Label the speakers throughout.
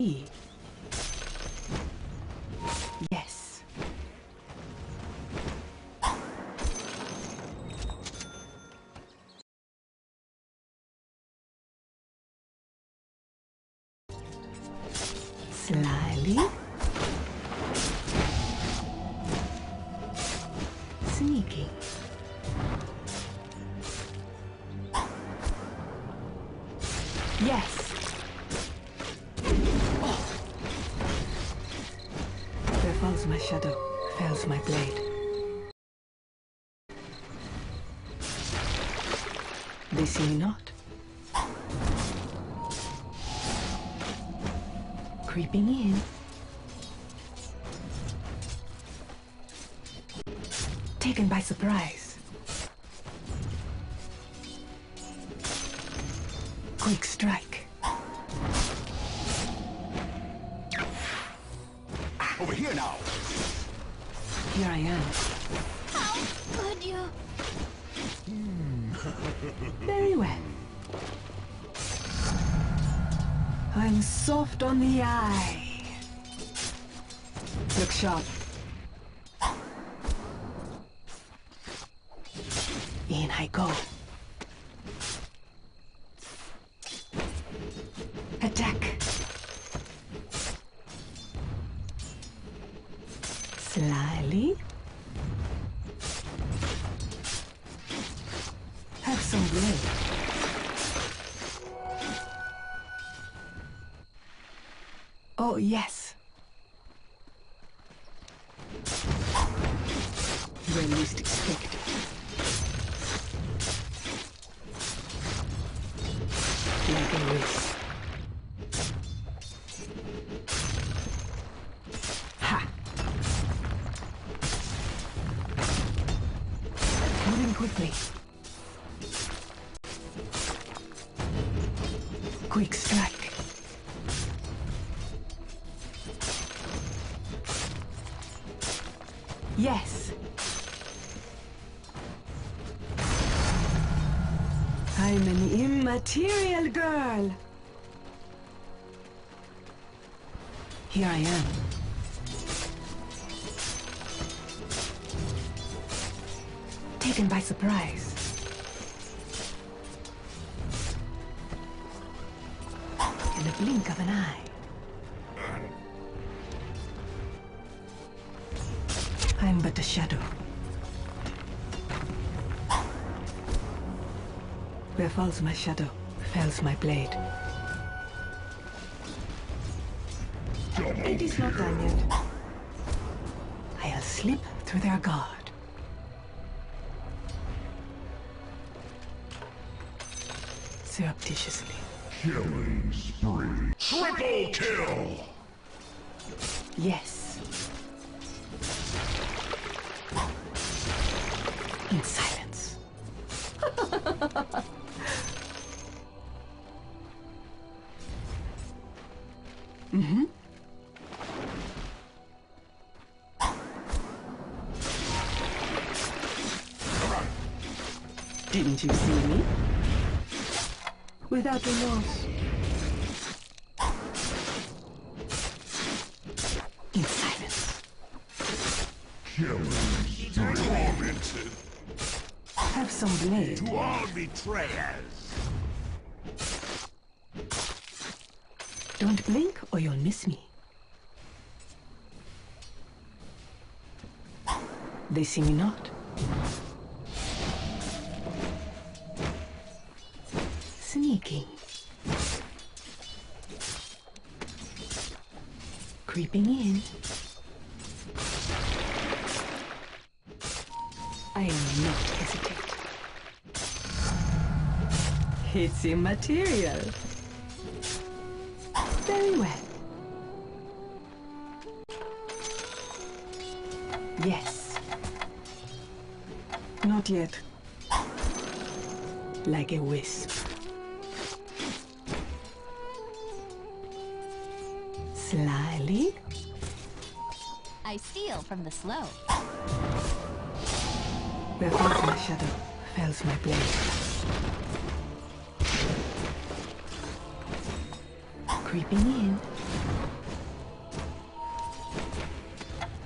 Speaker 1: Yes. See not. Creeping in. Taken by surprise. Quick strike.
Speaker 2: Over here now.
Speaker 1: Here I am. Soft on the eye. Look sharp. Yes. An immaterial girl. Here I am. My shadow, fells my blade. It is not done yet. I'll slip through their guard. Surreptitiously. Some blade.
Speaker 2: To all betrayers.
Speaker 1: Don't blink or you'll miss me. They see me not. Sneaking. Creeping in. It's immaterial. Very well. Yes. Not yet. Like a wisp. Slyly.
Speaker 3: I steal from the slow.
Speaker 1: Where falls my shadow, fells my blade. creeping in.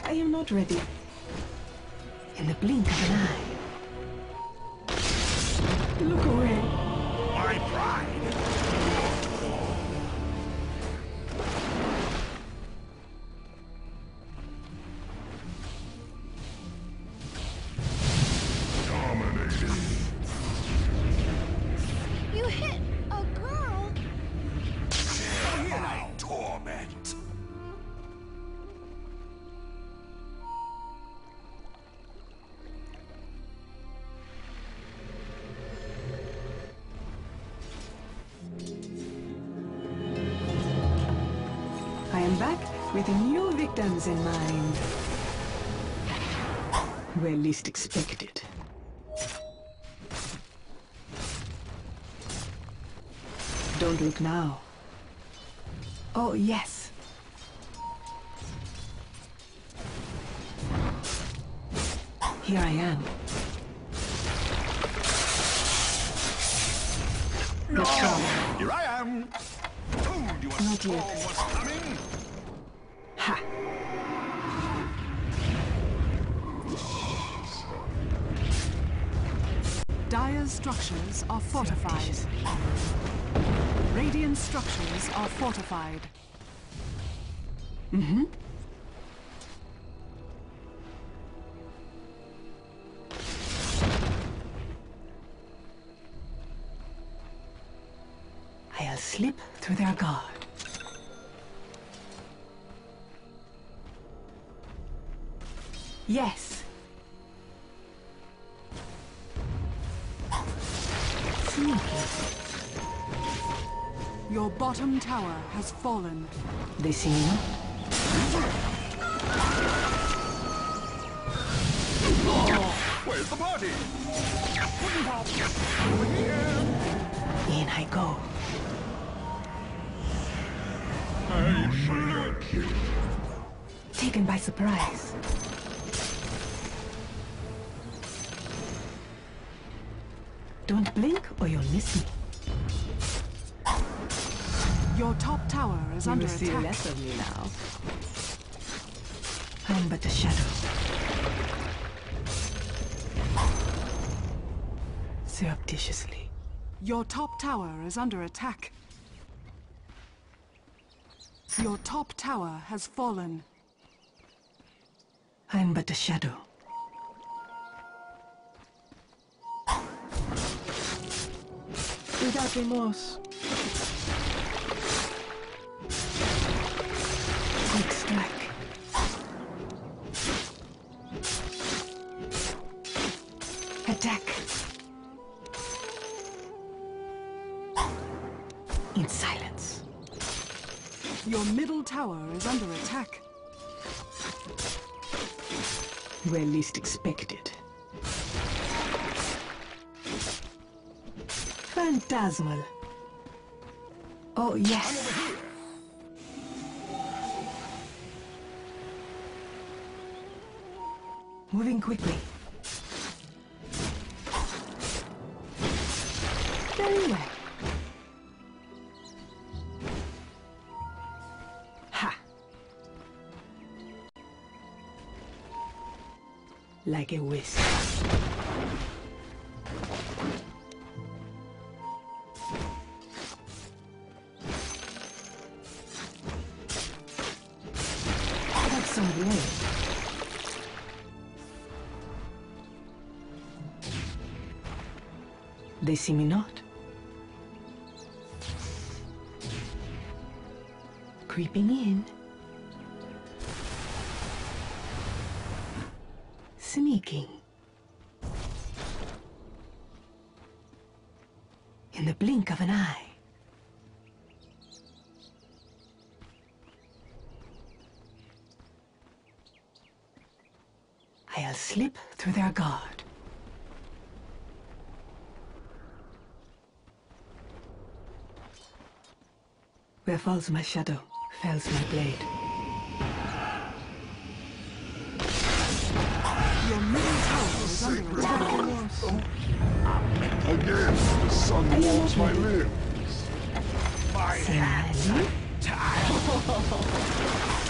Speaker 1: I am not ready. In the blink of an eye. Look in mind. Where least expected. Don't look now. Oh, yes. Here I am. Let's.
Speaker 2: Here I am. Told you
Speaker 1: Not yet.
Speaker 4: Structures are fortified. Radiant structures are fortified. Mm-hmm.
Speaker 1: I'll slip through their guard. Yes.
Speaker 4: Has fallen.
Speaker 1: They see me not.
Speaker 2: Where's the party?
Speaker 1: In I go.
Speaker 2: Mega kill.
Speaker 1: Taken by surprise. Don't blink or you'll miss me.
Speaker 4: Your top tower is
Speaker 1: You
Speaker 4: under attack.
Speaker 1: less of me now. I'm but a shadow. Surreptitiously.
Speaker 4: Your top tower is under attack. Your top tower has fallen.
Speaker 1: I'm but a shadow. Without remorse.
Speaker 4: Tower is under attack.
Speaker 1: Where least expected. Phantasmal. Oh, yes. Moving quickly. Like a wisp. That's. They see me not. Creeping in. Their god. Where falls my shadow, fells my blade.
Speaker 4: Your middle tower is under attack.
Speaker 2: Again, the sun warms my limbs. My
Speaker 1: Sally?
Speaker 2: time.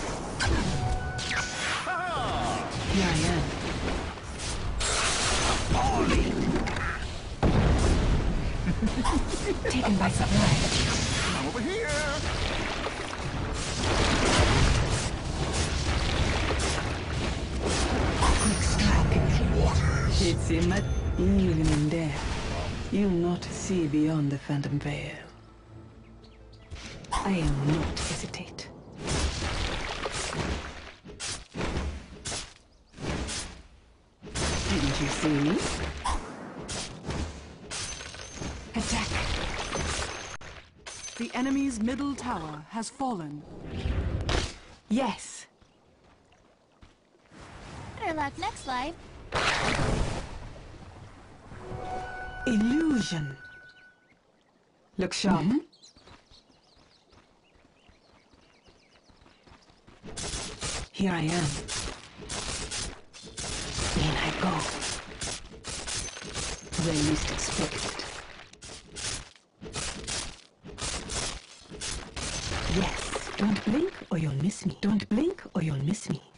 Speaker 1: Taken by surprise.
Speaker 2: I'm over here.
Speaker 1: Quick strike. Waters. It's. Even in death, you'll not see beyond the phantom veil. I am
Speaker 4: tower has fallen.
Speaker 1: Yes!
Speaker 3: Better luck next life.
Speaker 1: Illusion! Look sharp. Mm-hmm. Here I am. In I go. Where least expected. Yes, don't blink or you'll miss me. Don't blink or you'll miss me.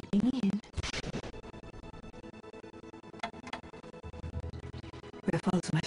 Speaker 1: Creeping in. Where falls my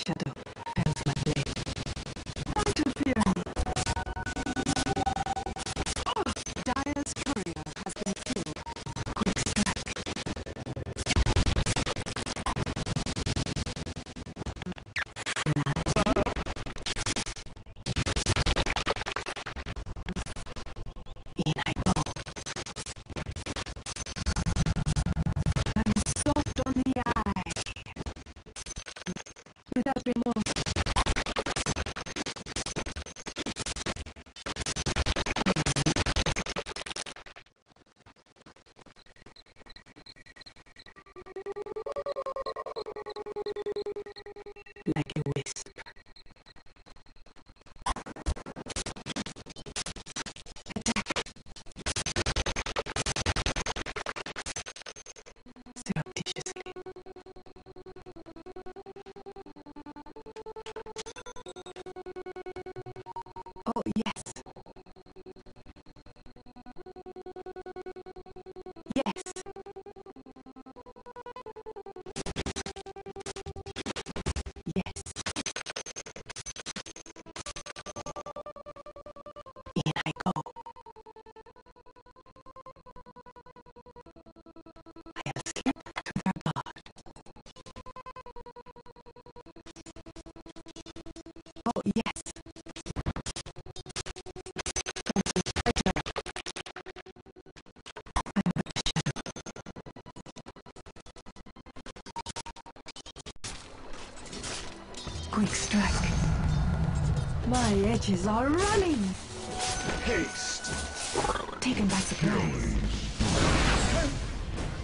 Speaker 1: Quick strike. My edges are running.
Speaker 2: Haste.
Speaker 1: Taken by surprise.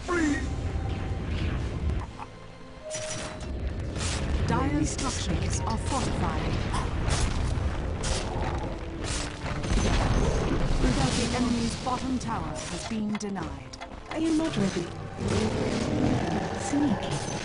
Speaker 2: Free.
Speaker 4: Dire's structures are fortified. Without the enemy's bottom tower has been denied.
Speaker 1: I am not ready. Sneaky.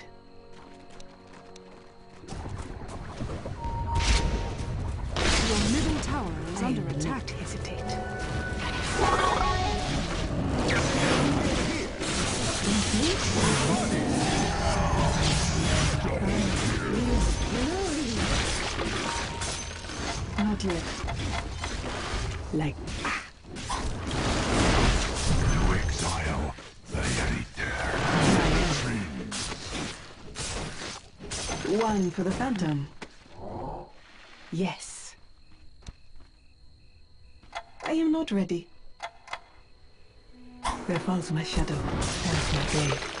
Speaker 1: one for the Phantom. Yes. I am not ready. There falls my shadow, There's my blade.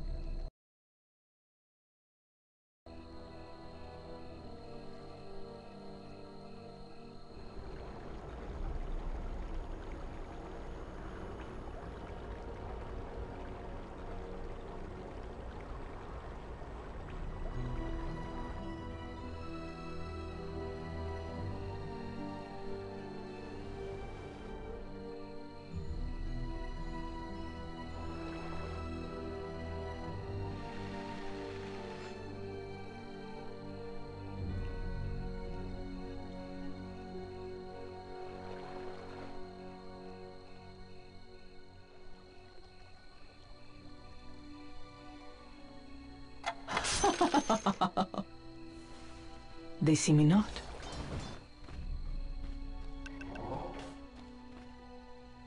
Speaker 1: They see me not.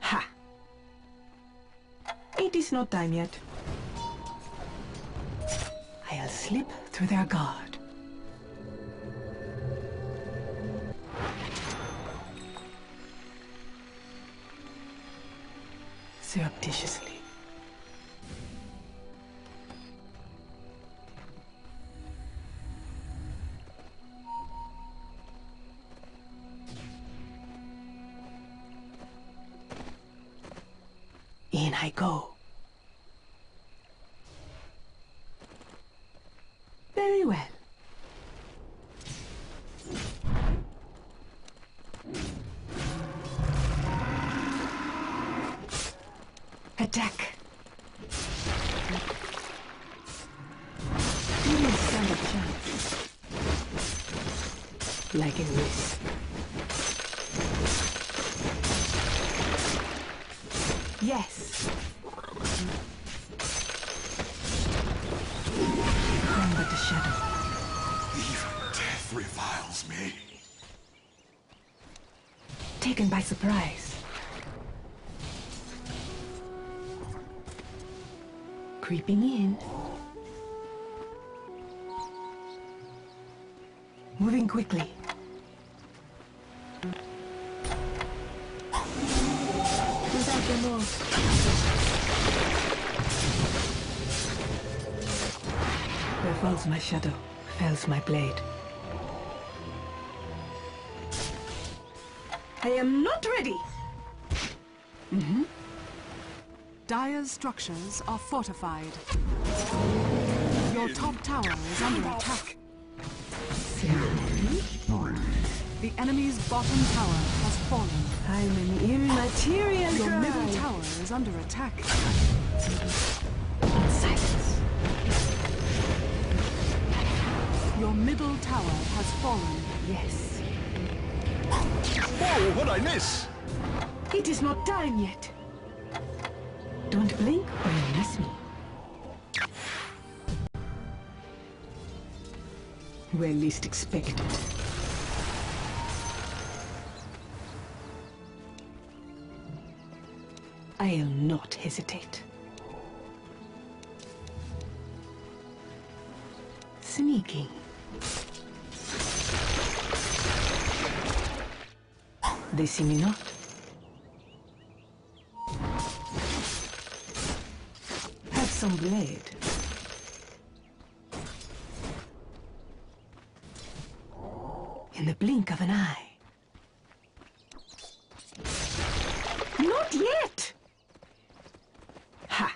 Speaker 1: Ha! It is not time yet. I'll slip through their guard. Yes. None but the shadow.
Speaker 2: Even death reviles me.
Speaker 1: Taken by surprise. Creeping in. Moving quickly. Falls my shadow, fells my blade. I am not ready. Mm-hmm.
Speaker 4: Dire's structures are fortified. Your top tower is under attack. The enemy's bottom tower has fallen.
Speaker 1: I'm an immaterial
Speaker 4: Your
Speaker 1: girl.
Speaker 4: middle tower is under attack. Middle tower has fallen.
Speaker 1: Yes.
Speaker 2: Oh, Whoa, what'd I miss?
Speaker 1: It is not time yet. Don't blink or you'll miss me. Where least expected. I'll not hesitate. Sneaking. They see me not. Have some blade. In the blink of an eye. Not yet! Ha!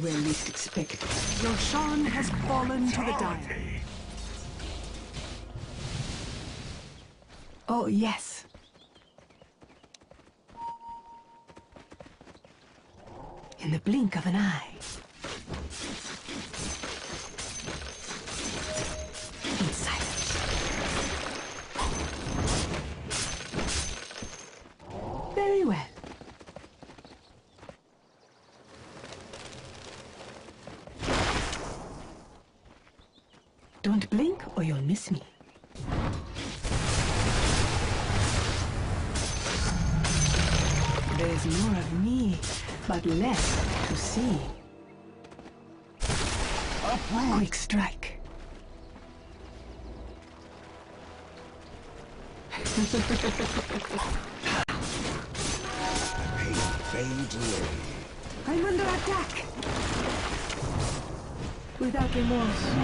Speaker 1: Where least expected.
Speaker 4: Your Shan has fallen to the dire.
Speaker 1: Oh, yes. In the blink of an eye.
Speaker 4: I'm under attack.
Speaker 1: Without remorse.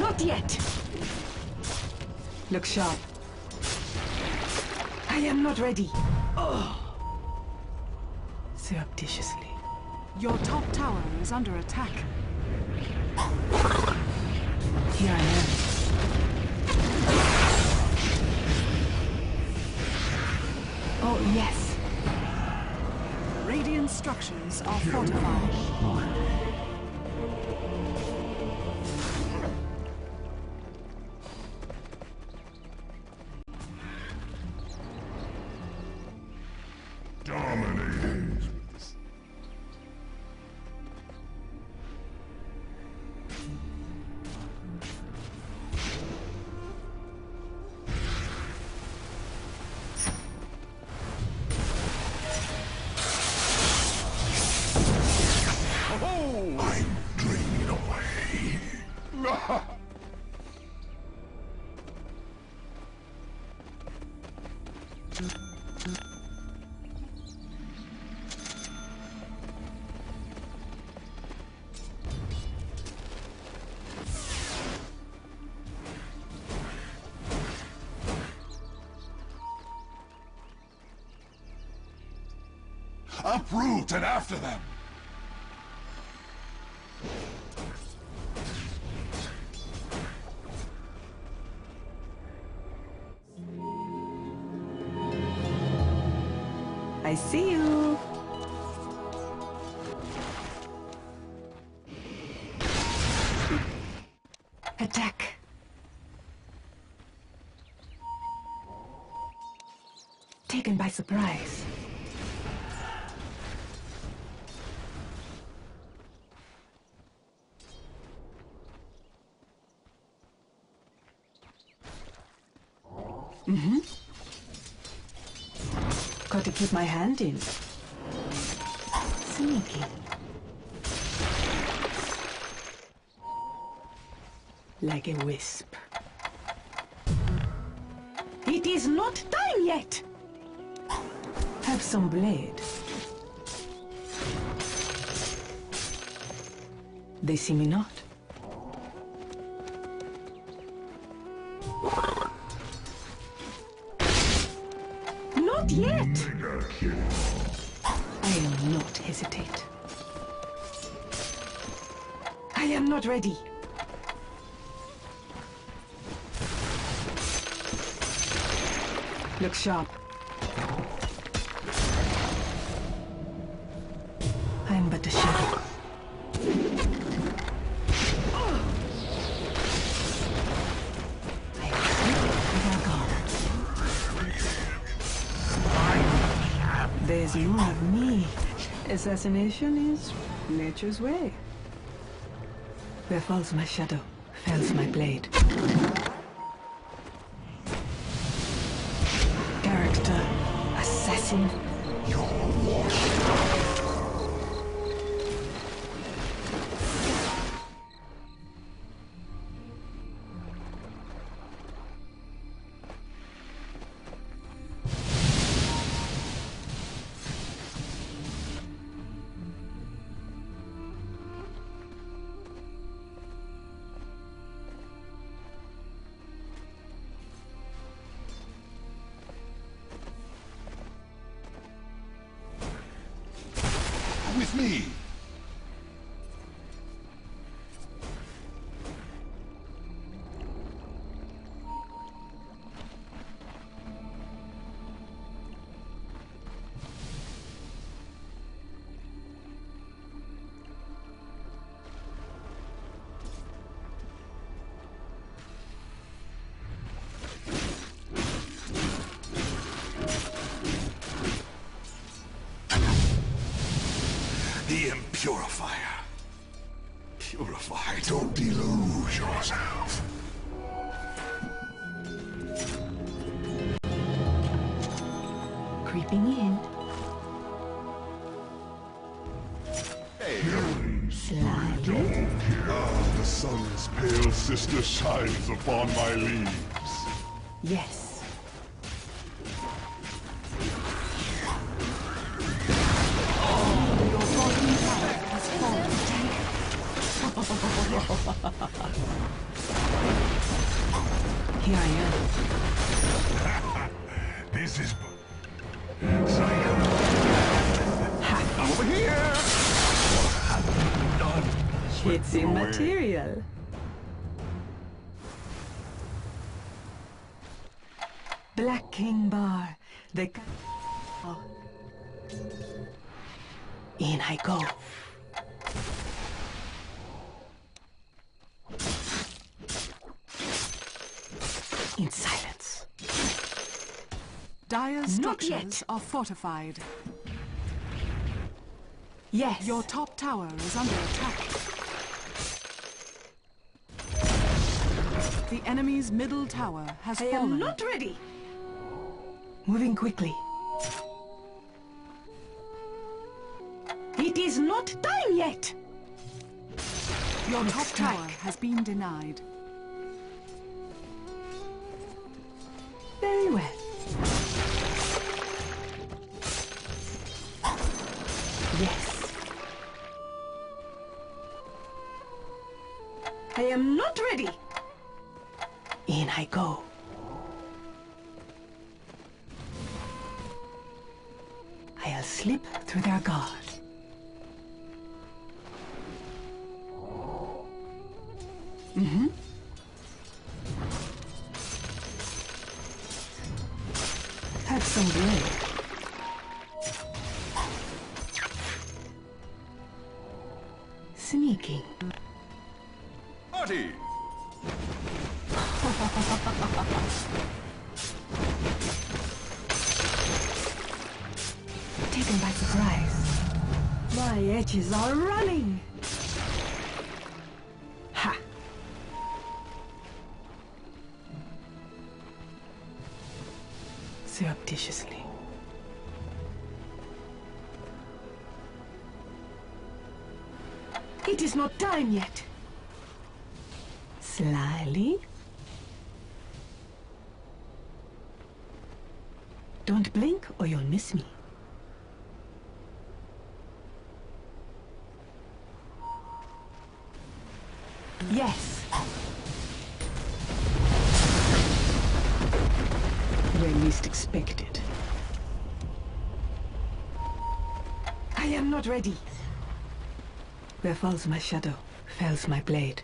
Speaker 4: Not yet.
Speaker 1: Look sharp.
Speaker 4: I am not ready. Oh.
Speaker 1: Surreptitiously.
Speaker 4: Your top tower is under attack.
Speaker 1: Here I am. Oh, yes.
Speaker 4: Radiant structures are fortified.
Speaker 2: Dominating. Uproot and after them!
Speaker 1: I see you.
Speaker 4: Attack.
Speaker 1: Taken by surprise. Mm-hmm. Got to keep my hand in. Sneaky. Like a wisp. It is not time yet! Have some blade. They see me not. Not
Speaker 4: ready.
Speaker 1: Look sharp. I'm but a shadow. There's more of me. Assassination is nature's way. Where falls my shadow, fells my blade.
Speaker 2: The Purifier. Don't delude yourself.
Speaker 1: Creeping in. Slightly.
Speaker 2: Ah, the sun's pale sister shines upon my leaves.
Speaker 1: Yes.
Speaker 4: Structures
Speaker 1: yet.
Speaker 4: are fortified.
Speaker 1: Yes.
Speaker 4: Your top tower is under attack. The enemy's middle tower has
Speaker 1: I
Speaker 4: fallen.
Speaker 1: I am not ready. Moving quickly. It is not time yet.
Speaker 4: Your top tower has been denied.
Speaker 1: Go. Time yet. Slyly. Don't blink or you'll miss me. Yes. Where least expected. I am not ready. Where falls my shadow, fells my blade.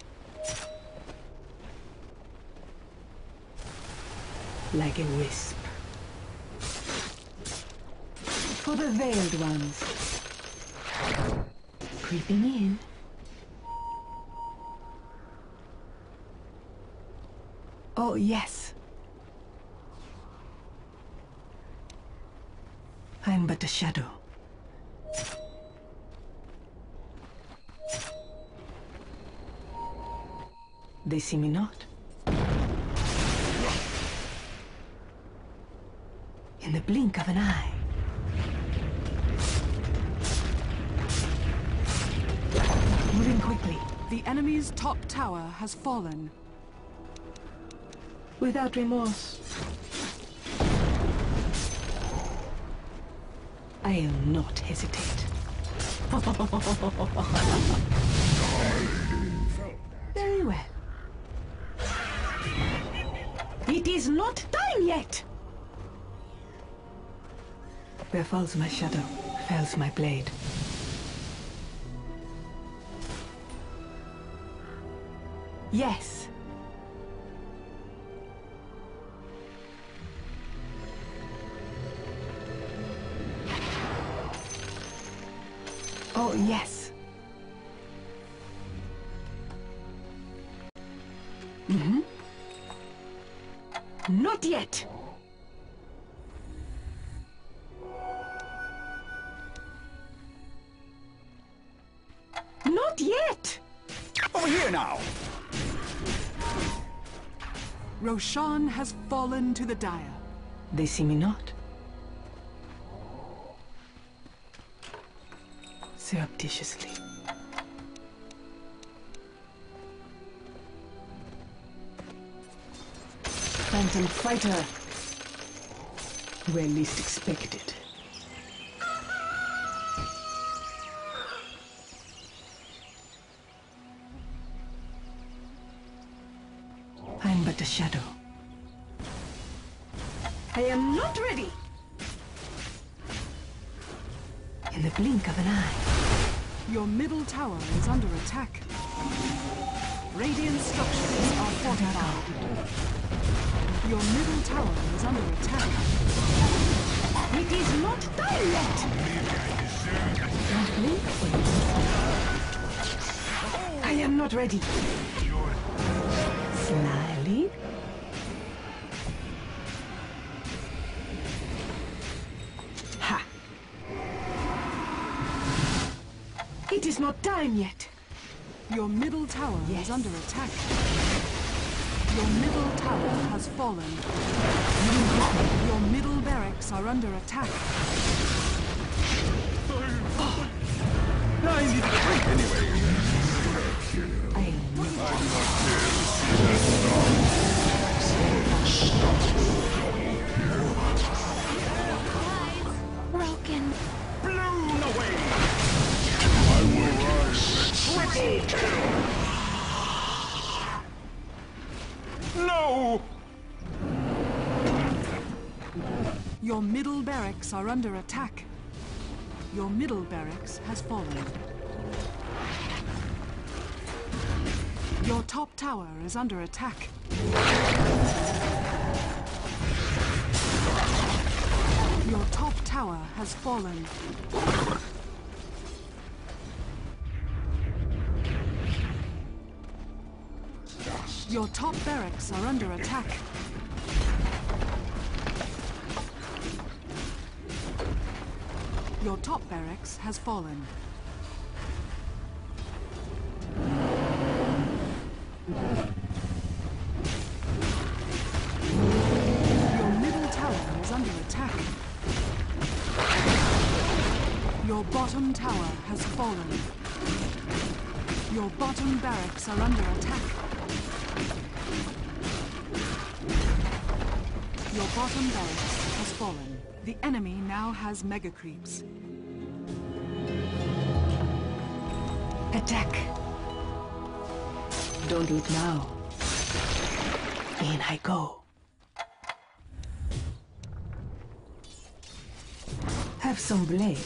Speaker 1: Like a wisp. For the veiled ones. Creeping in. Oh, yes. I'm but a shadow. They see me not. In the blink of an eye. Moving quickly,
Speaker 4: The enemy's top tower has fallen.
Speaker 1: without remorse. I'll not hesitate. yet! Where falls my shadow, fells my blade. Yes.
Speaker 4: Fallen to the Dire.
Speaker 1: They see me not. Surreptitiously. Phantom Fighter. Where least expected. Not ready! In the blink of an eye.
Speaker 4: Your middle tower is under attack. Radiant structures are fortified. Your middle tower is under attack.
Speaker 1: It is not time yet! Don't blink I am not ready. Time yet.
Speaker 4: Your middle tower
Speaker 1: Yes.
Speaker 4: is under attack. Your middle tower has fallen. Your middle barracks are under attack.
Speaker 1: I
Speaker 4: barracks are under attack. Your middle barracks has fallen. Your top tower is under attack. Your top tower has fallen. Your top barracks are under attack. Your top barracks has fallen. Your middle tower is under attack. Your bottom tower has fallen. Your bottom barracks are under attack. Your bottom barracks has fallen. The enemy now has mega creeps.
Speaker 1: Attack. Don't do it now. In I go. Have some blade.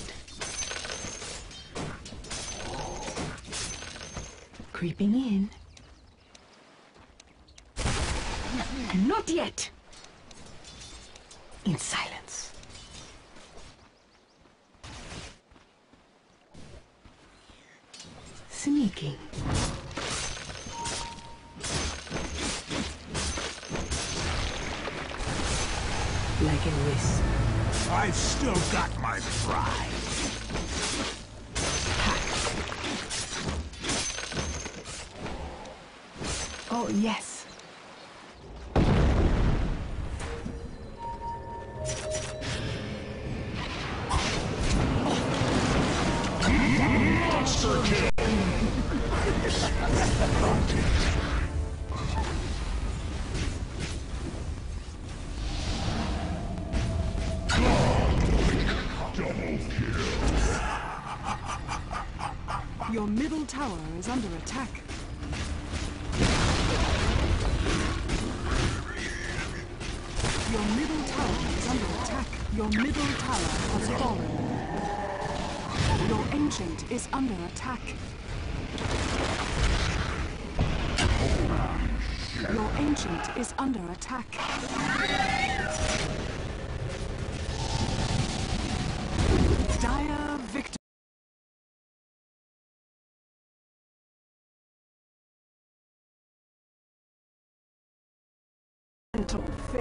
Speaker 1: Creeping in. Not yet. In silence. Sneaking. Like a wisp.
Speaker 2: I've still got my pride.
Speaker 1: Oh, yes.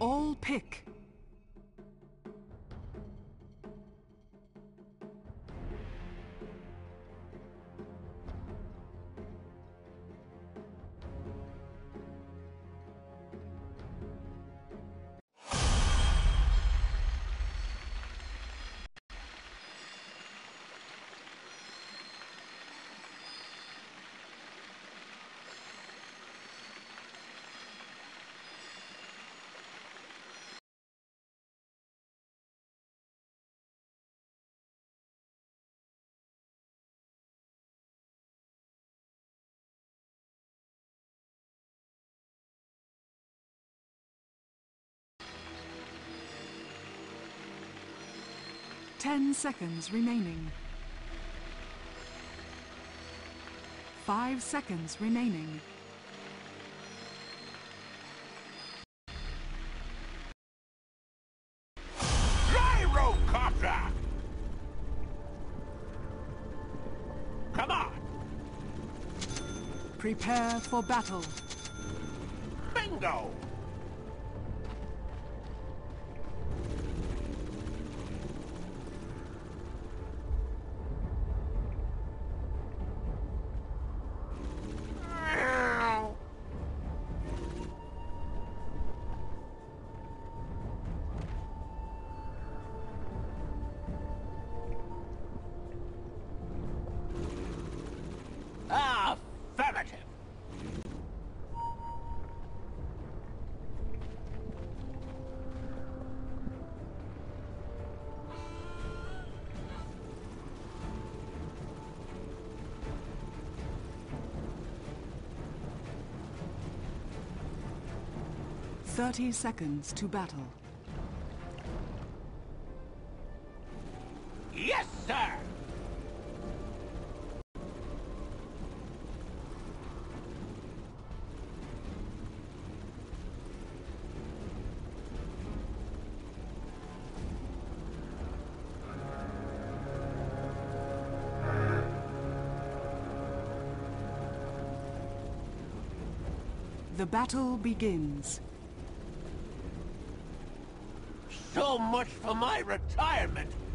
Speaker 4: all pick. Ten seconds remaining. Five seconds remaining.
Speaker 5: Gyrocopter! Come on!
Speaker 4: Prepare for battle.
Speaker 5: Bingo!
Speaker 4: 30 seconds to battle.
Speaker 5: Yes, sir!
Speaker 4: The battle begins.
Speaker 5: much for my retirement.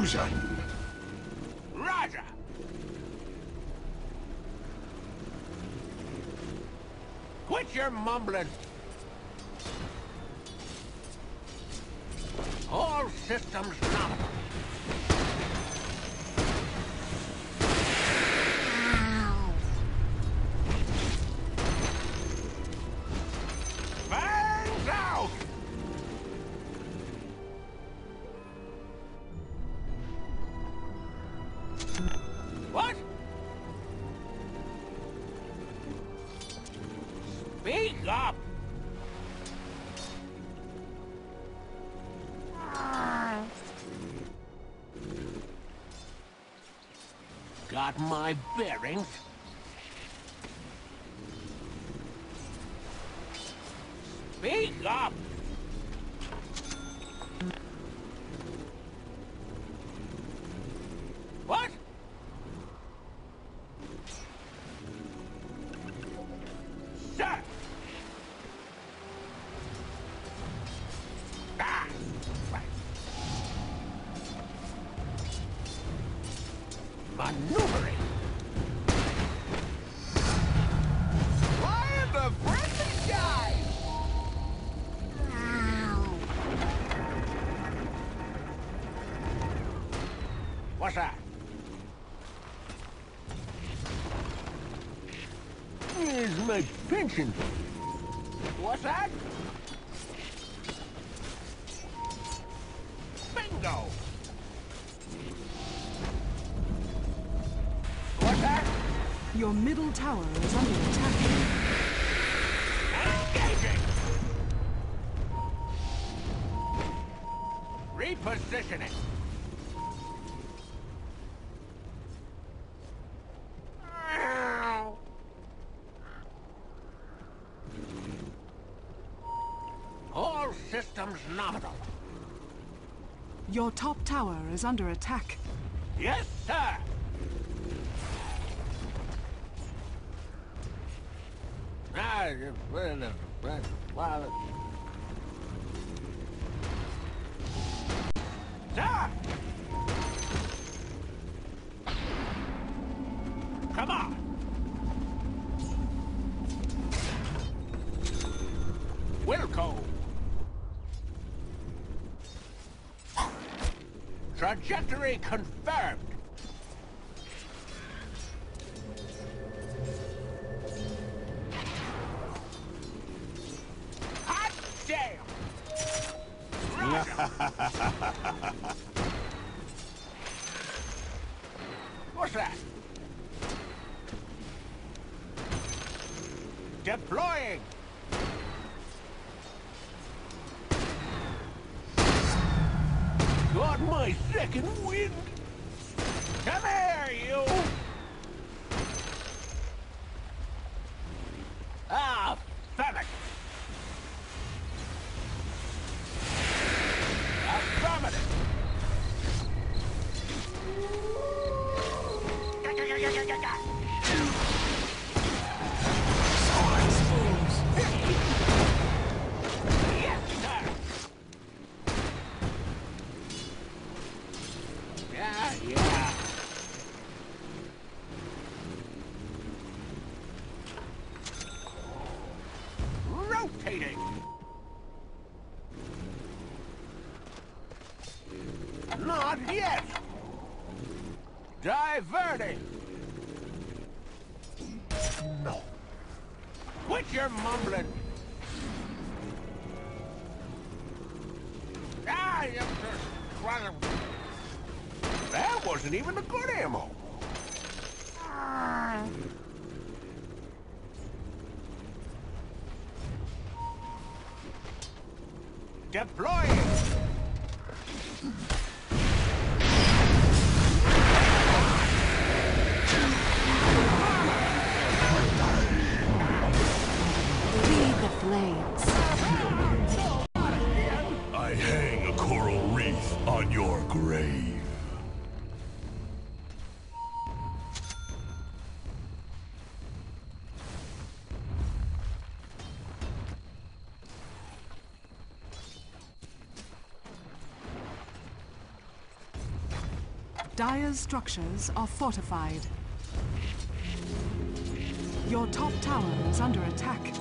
Speaker 2: Fusion.
Speaker 5: Roger. Quit your mumbling. Bearings? My. What's that? Bingo! What's that?
Speaker 4: Your middle tower is under attack.
Speaker 5: Engaging! Repositioning. All systems nominal.
Speaker 4: Your top tower is under attack.
Speaker 5: Yes, sir. Ah, Trajectory confirmed! That wasn't even a good ammo. Deploying!
Speaker 4: Lead the flames.
Speaker 2: I hang a coral wreath on your grave.
Speaker 4: Dire's structures are fortified. Your top tower is under attack.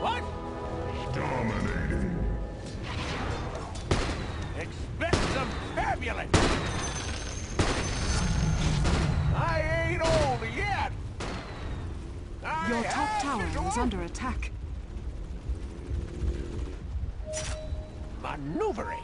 Speaker 5: What?
Speaker 2: Dominating.
Speaker 5: Expect some turbulence. I ain't old yet. I
Speaker 4: Your top tower
Speaker 5: to
Speaker 4: is under attack.
Speaker 5: Maneuvering.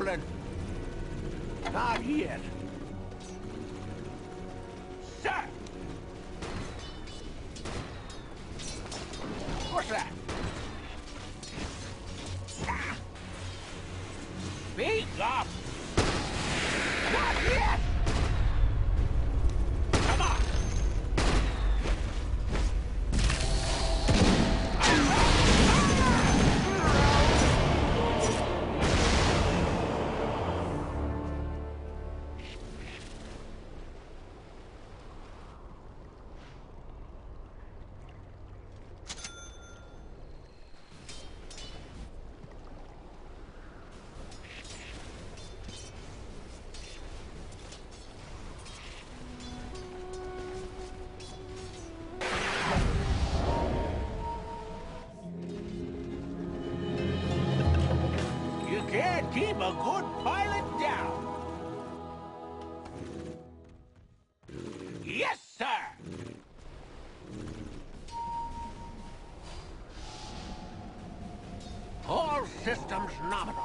Speaker 5: Your keep a good pilot down. Yes, sir. All systems nominal.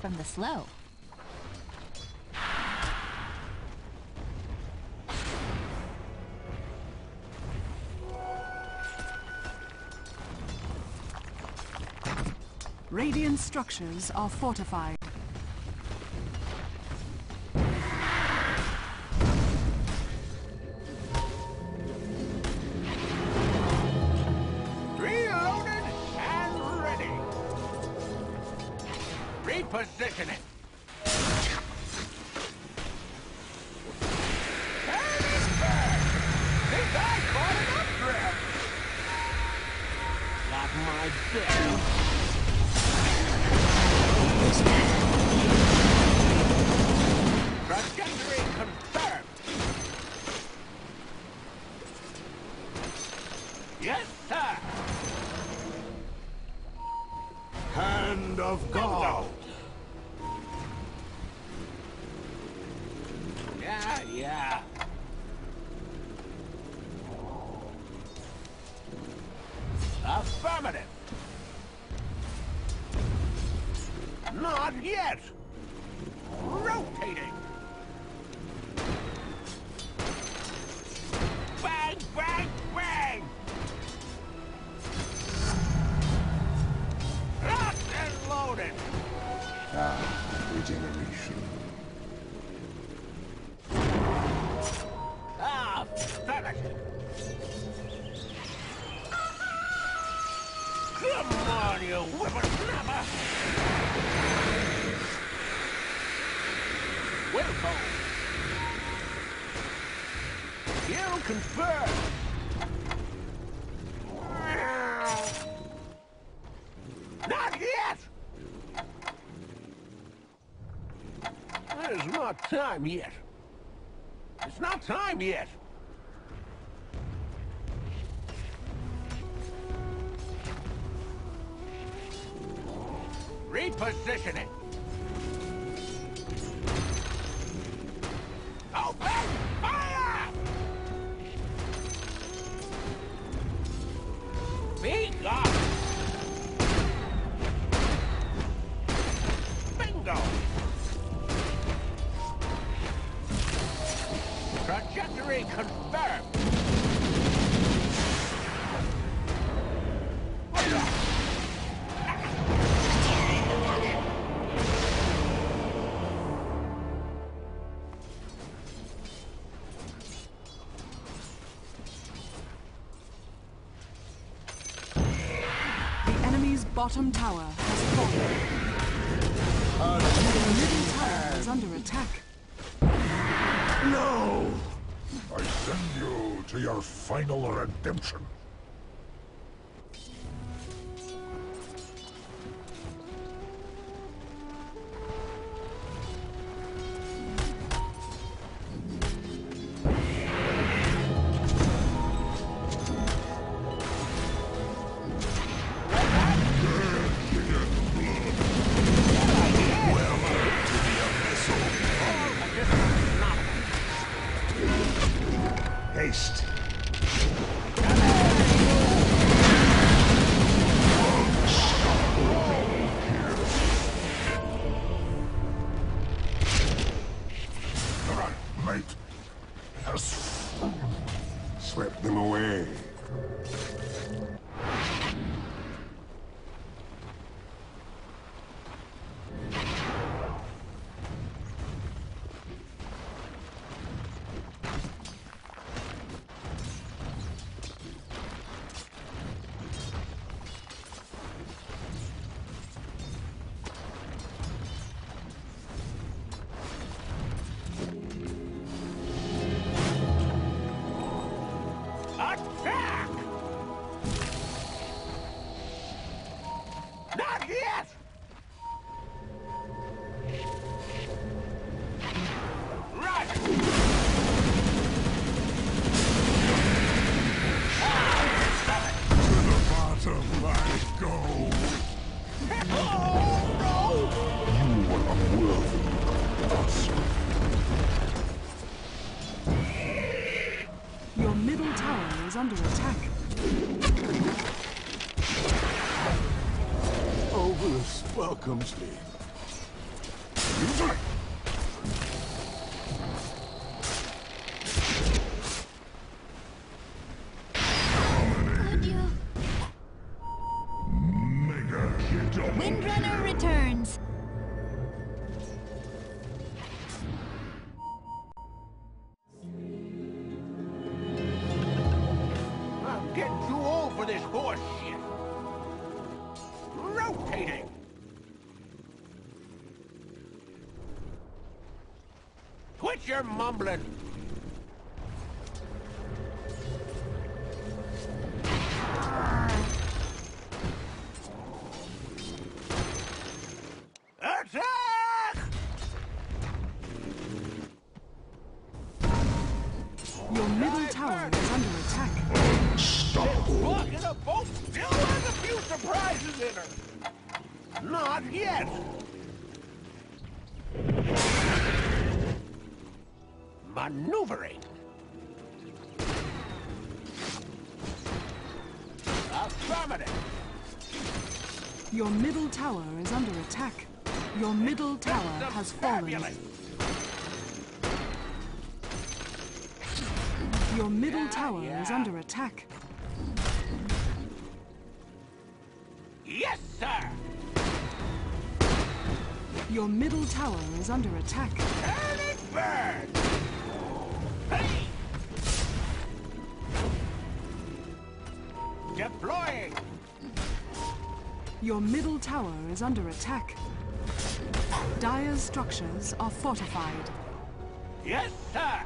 Speaker 6: From the slow.
Speaker 4: Radiant structures are fortified.
Speaker 5: Time yet. It's not time yet.
Speaker 4: Bottom tower has fallen. Your middle tower is under attack.
Speaker 2: No! I send you to your final redemption. Swept them away. Obelisk welcomes me.
Speaker 5: Quit your mumbling. Fabulous.
Speaker 4: Your middle tower is under attack.
Speaker 5: Yes, sir.
Speaker 4: Your middle tower is under attack.
Speaker 5: Turn it burn. Hey. Deploying.
Speaker 4: Your middle tower is under attack. Dire's structures are fortified.
Speaker 5: Yes, sir.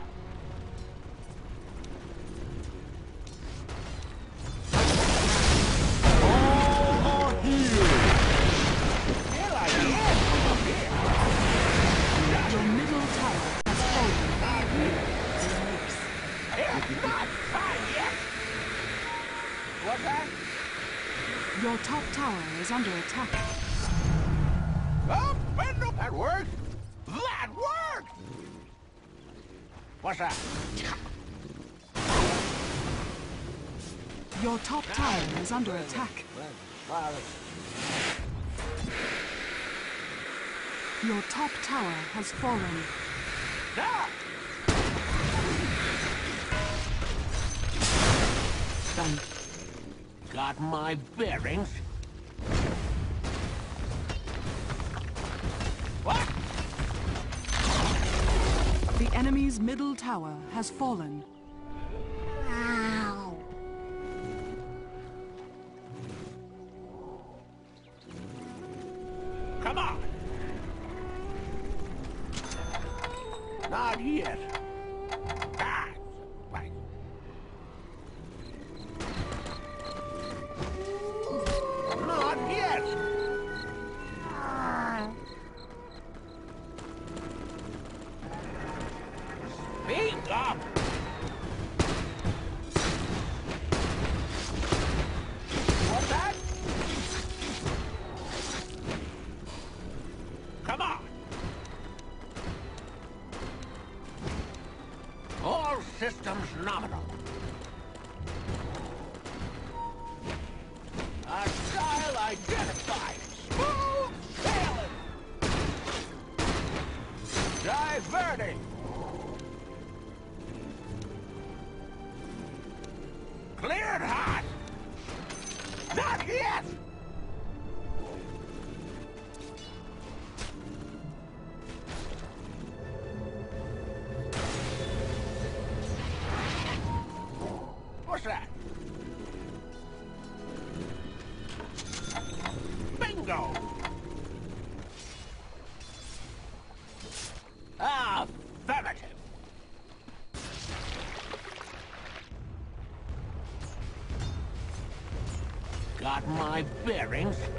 Speaker 4: under attack. Your top tower has fallen.
Speaker 1: Done.
Speaker 5: Got my bearings? What?
Speaker 4: The enemy's middle tower has fallen.
Speaker 5: my bearings?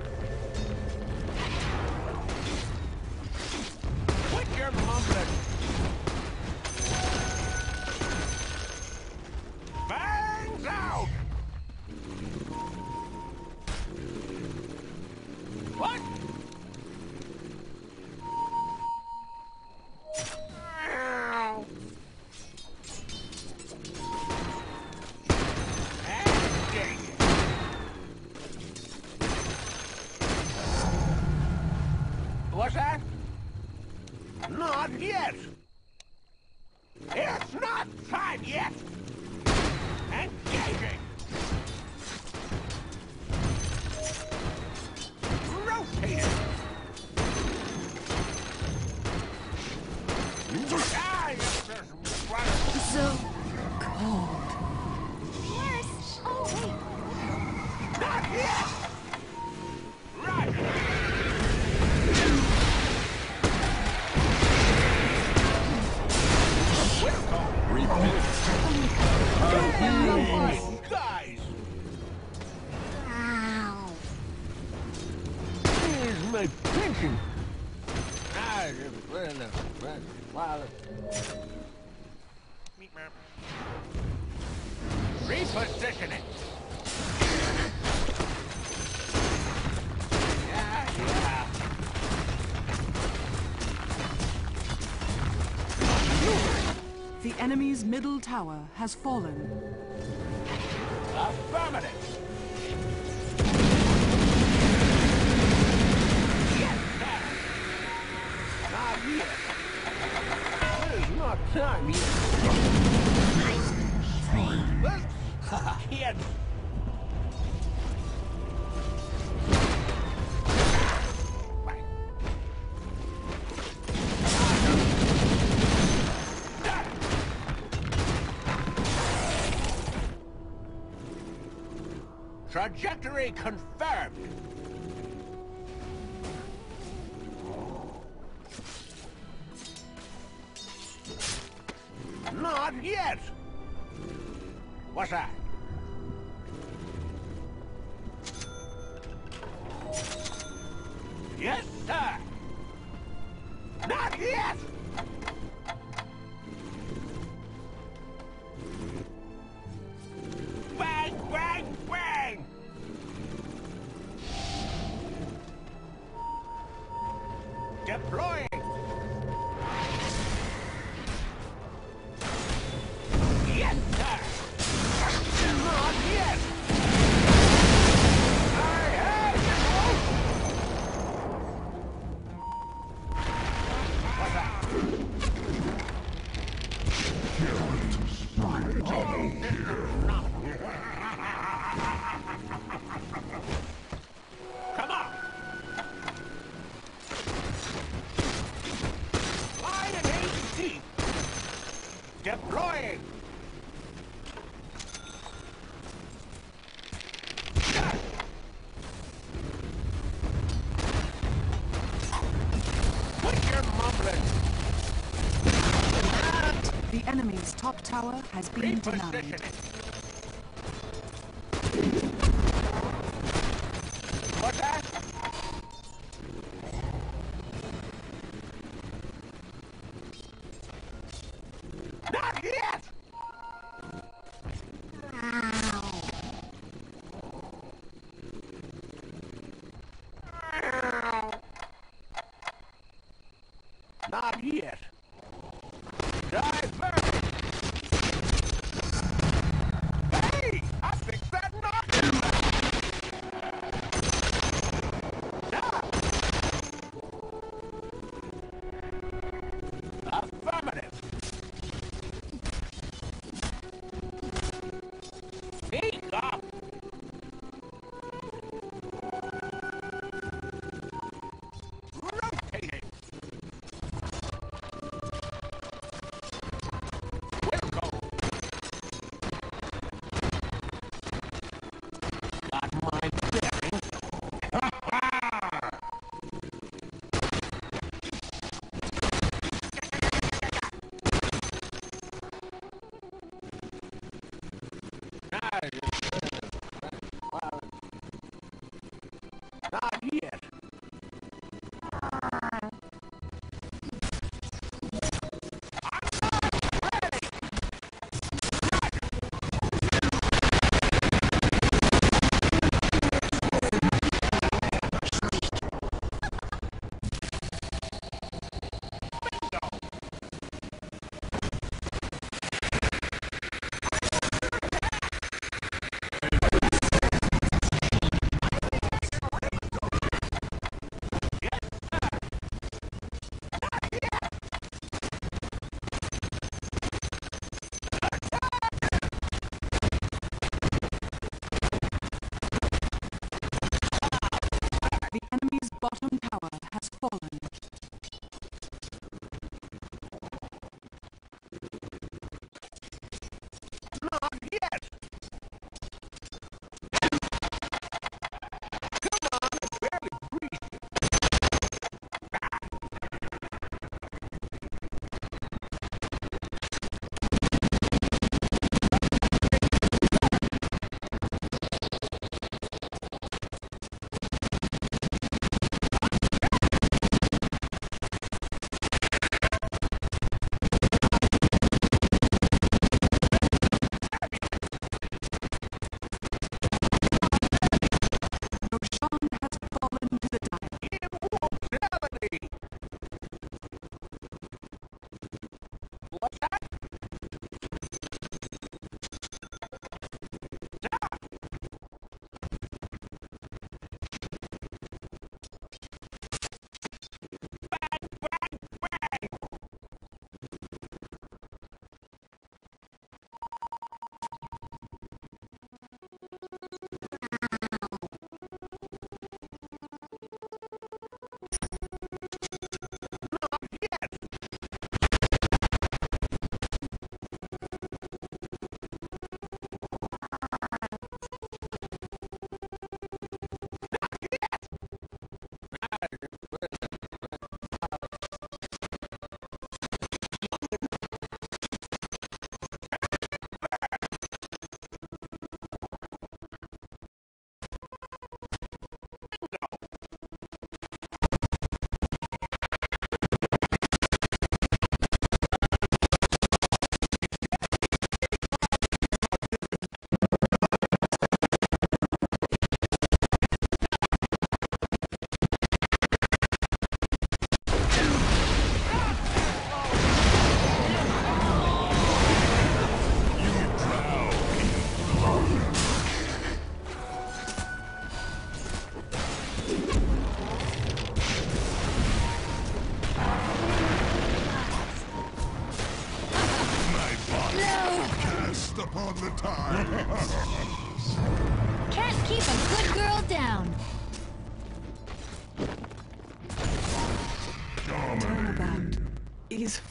Speaker 4: enemy's middle tower has fallen.
Speaker 5: Trajectory confirmed. Has been denied.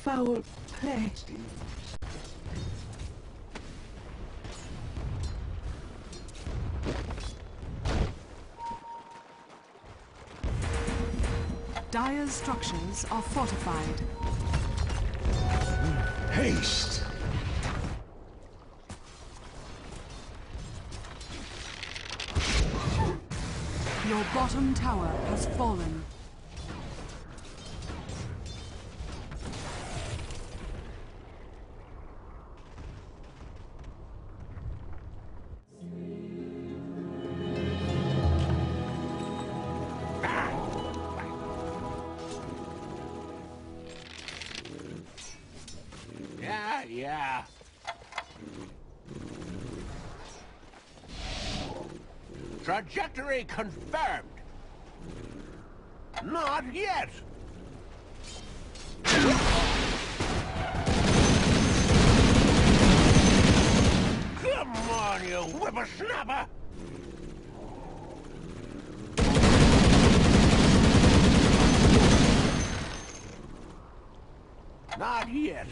Speaker 1: foul play.
Speaker 4: Dire's structures are fortified.
Speaker 5: Haste!
Speaker 4: Your bottom tower has fallen.
Speaker 5: victory confirmed. Not yet. Come on, you whippersnapper! Not yet.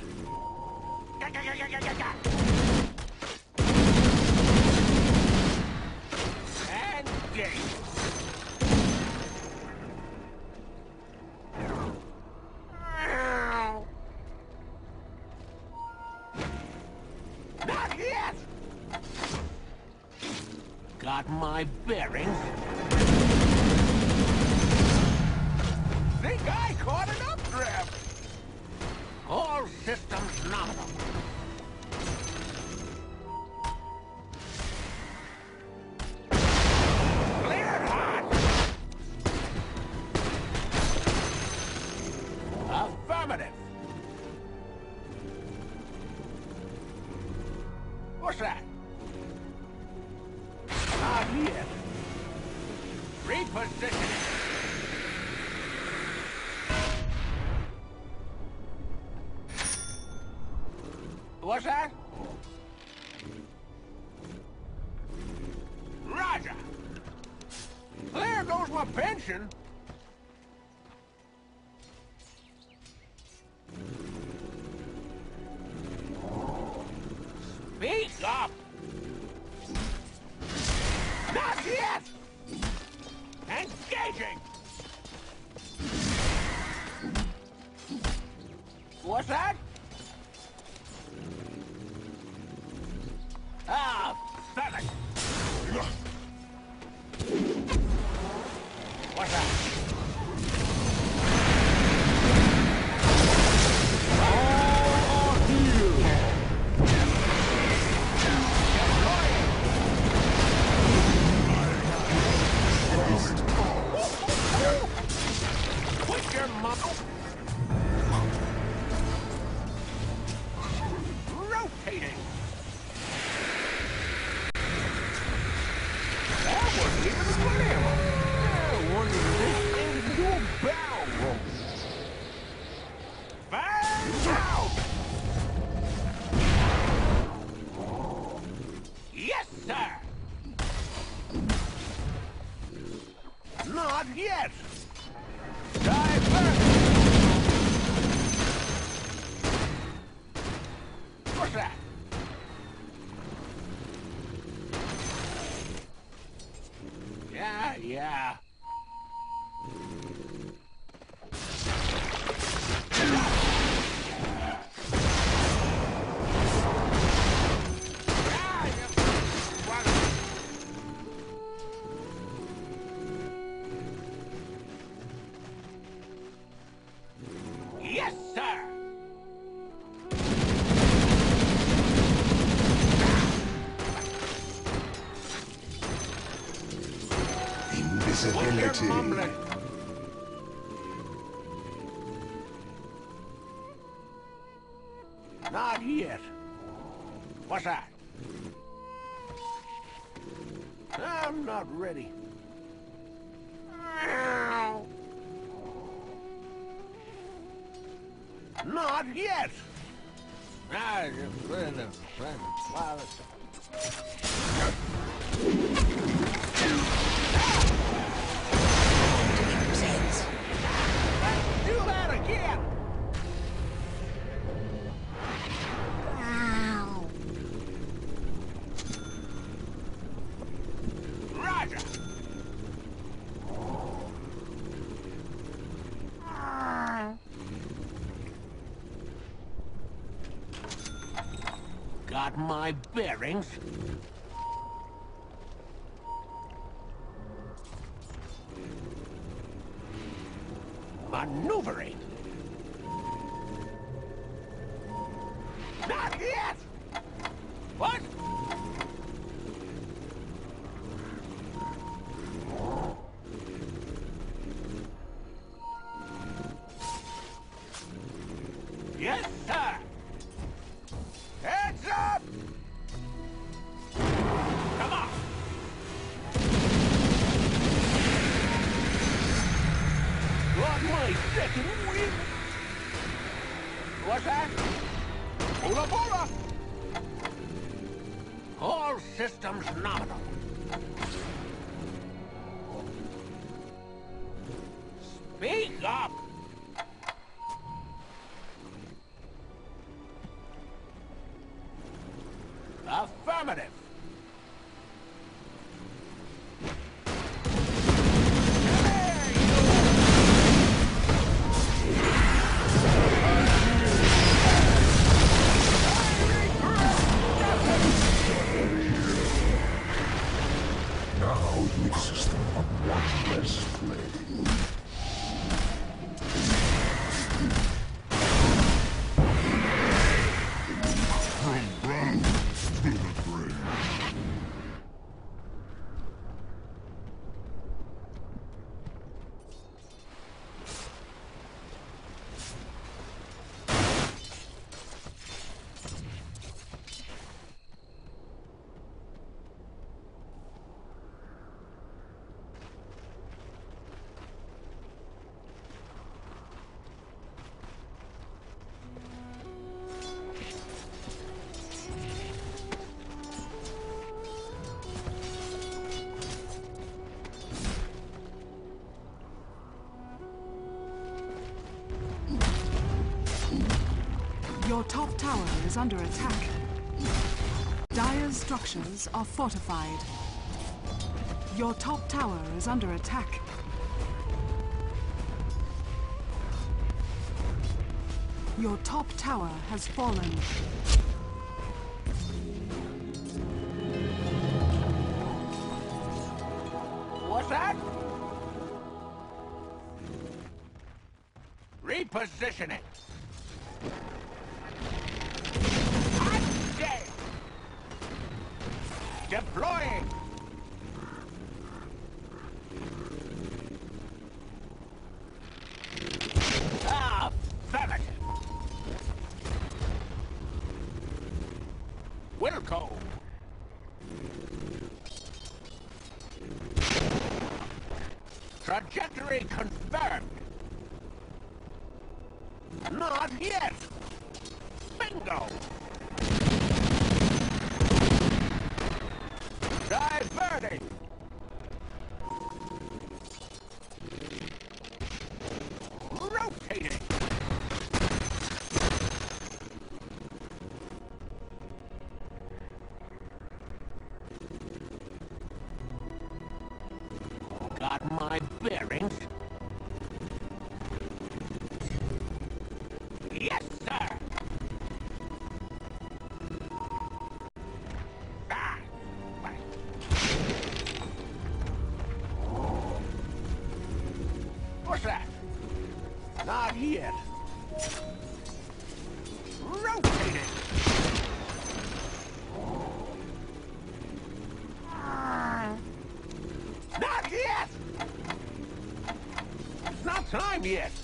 Speaker 5: Yes! I just been a
Speaker 3: friend
Speaker 5: Do that again! Bearings.
Speaker 4: Is under attack. Dire's structures are fortified. Your top tower is under attack. Your top tower has fallen.
Speaker 5: Diverting. Not yet. Rotating. Not yet! It's not time yet.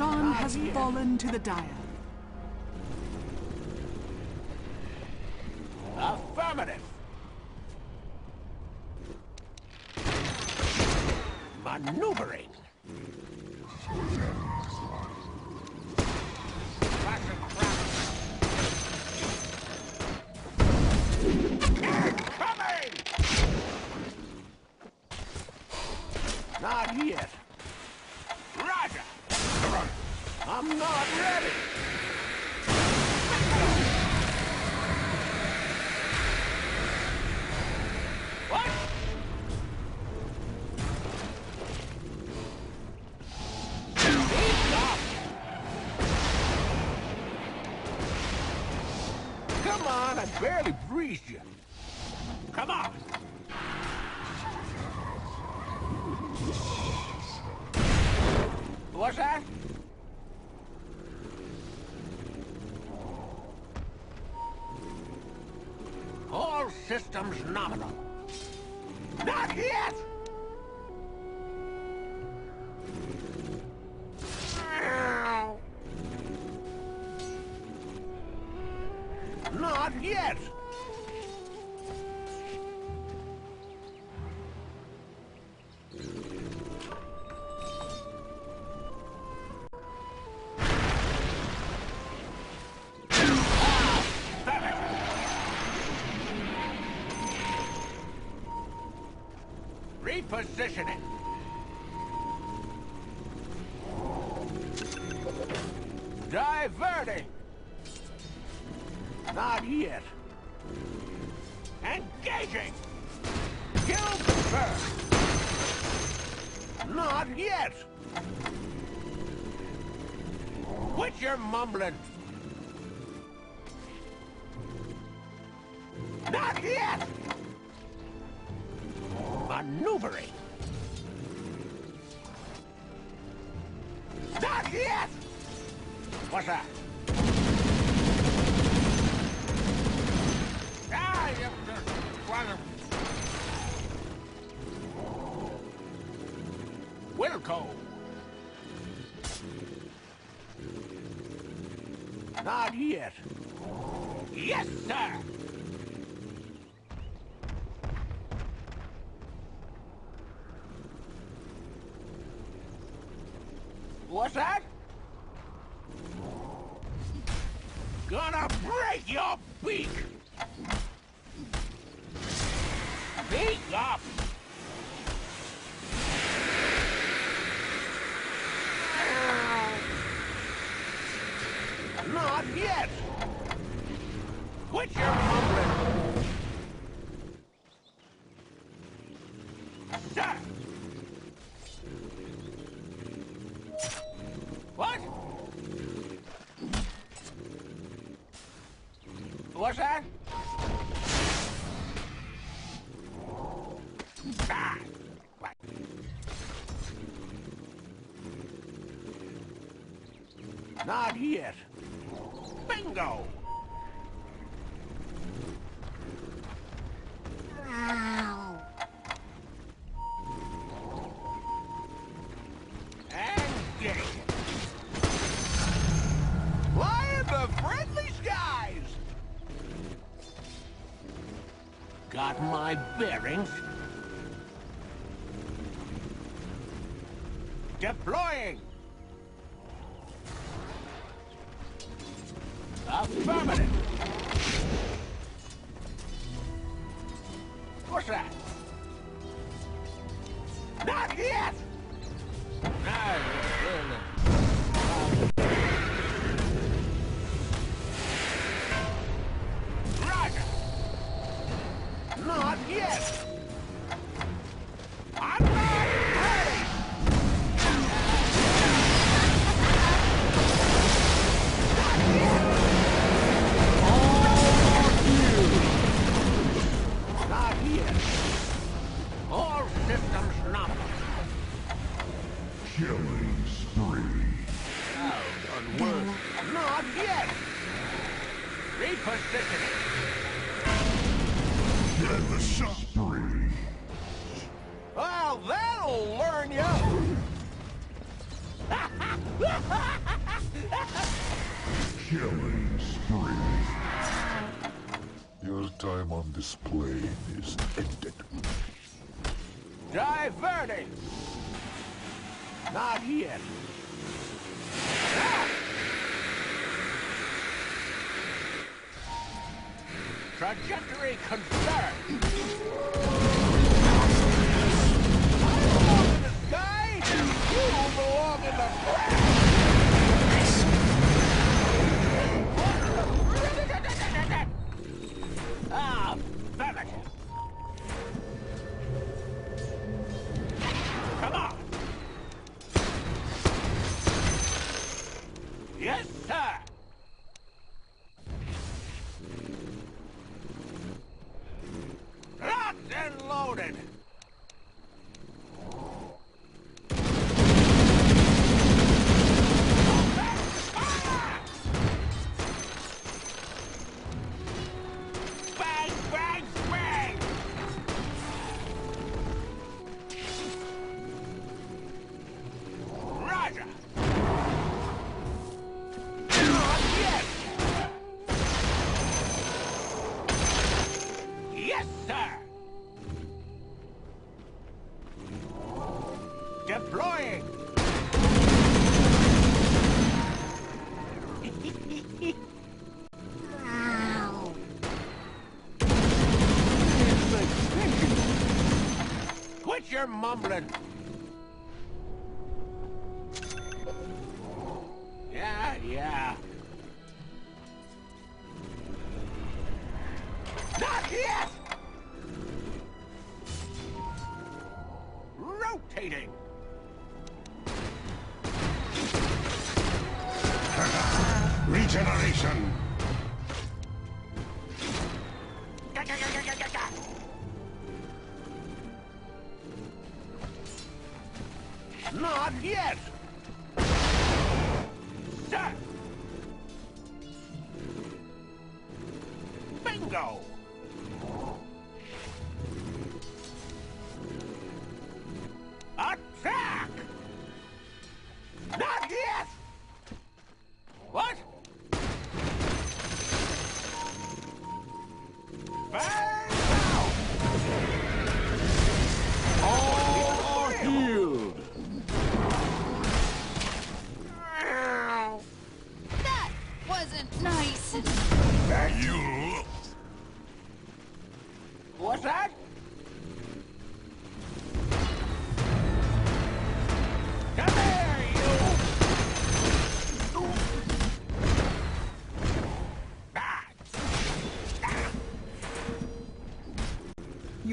Speaker 4: Sean has fallen to the dire.
Speaker 5: barely breathed you. Come on. What's that? All systems nominal. Not yet! Not here. Not yet. Bingo! Wow. And the friendly skies! Got my bearings
Speaker 2: Killing spree. Your time on this plane is ended.
Speaker 5: Diverting! Not yet. Ah! Trajectory confirmed. I belong in the sky. You belong in the ground. Affirmative. Come Quit your mumbling!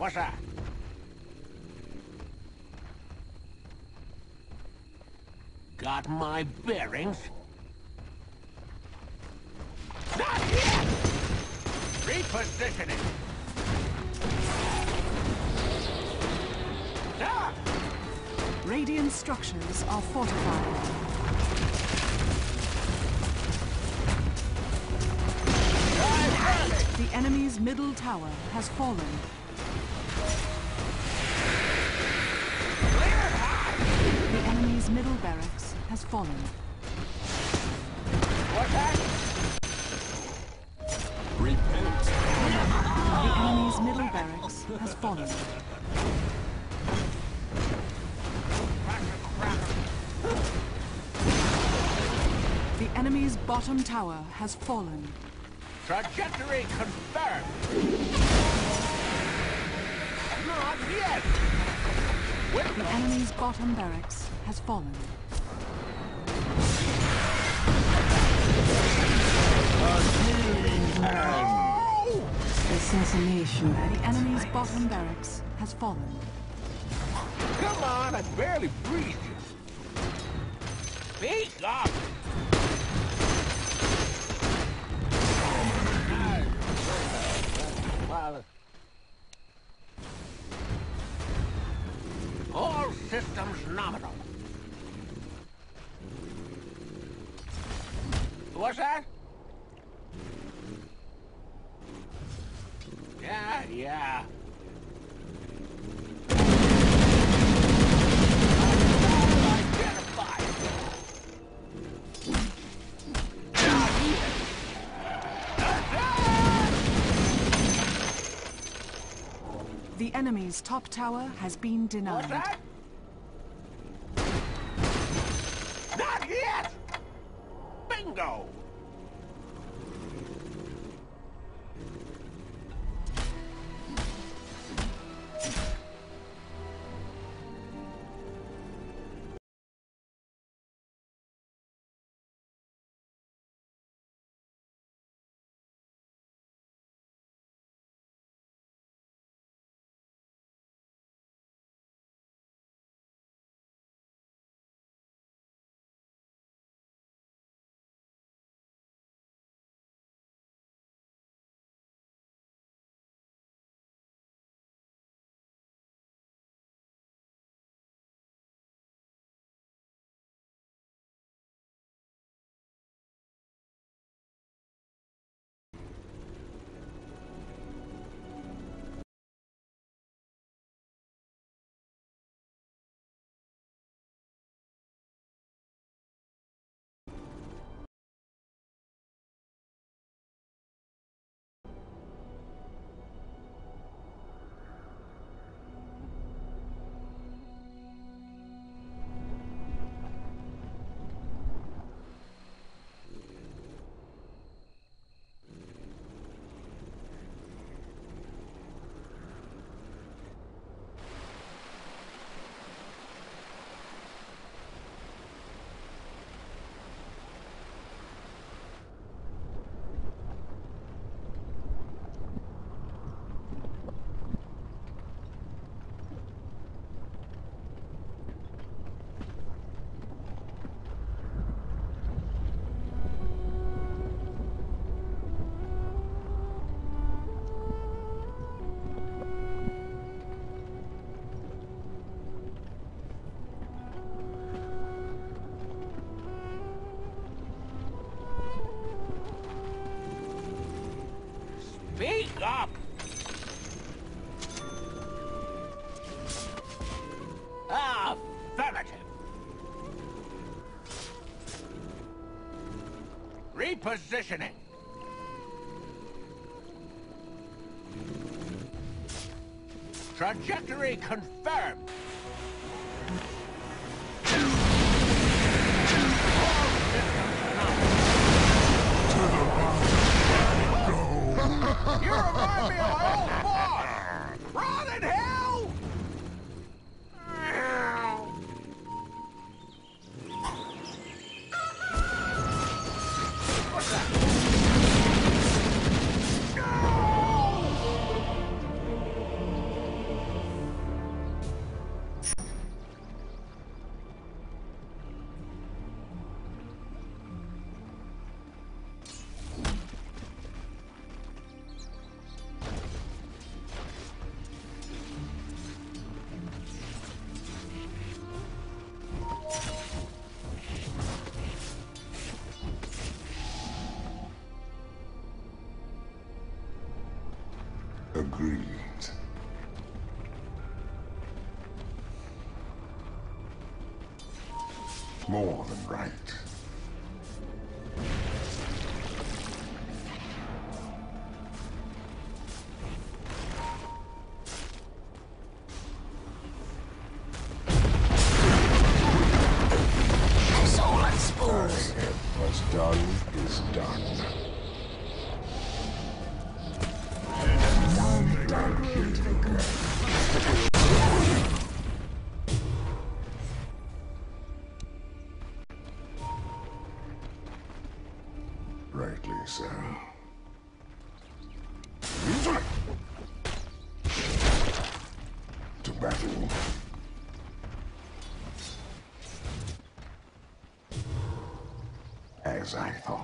Speaker 5: What's that? Got my bearings? Not yet! Repositioning! Ah! Sir!
Speaker 4: Radiant structures are fortified. The enemy's middle tower has fallen. Middle barracks has fallen.
Speaker 5: What's that?
Speaker 4: The enemy's middle barracks has fallen. The enemy's bottom tower has fallen.
Speaker 5: Trajectory confirmed. Not yet. With
Speaker 4: The enemy's bottom barracks has fallen.
Speaker 1: Assassination.
Speaker 4: The enemy's bottom barracks has fallen.
Speaker 5: Come on, I barely breathed you. Speak up!
Speaker 4: Enemy's top tower has been denied.
Speaker 5: Repositioning. Trajectory confirmed. As I thought.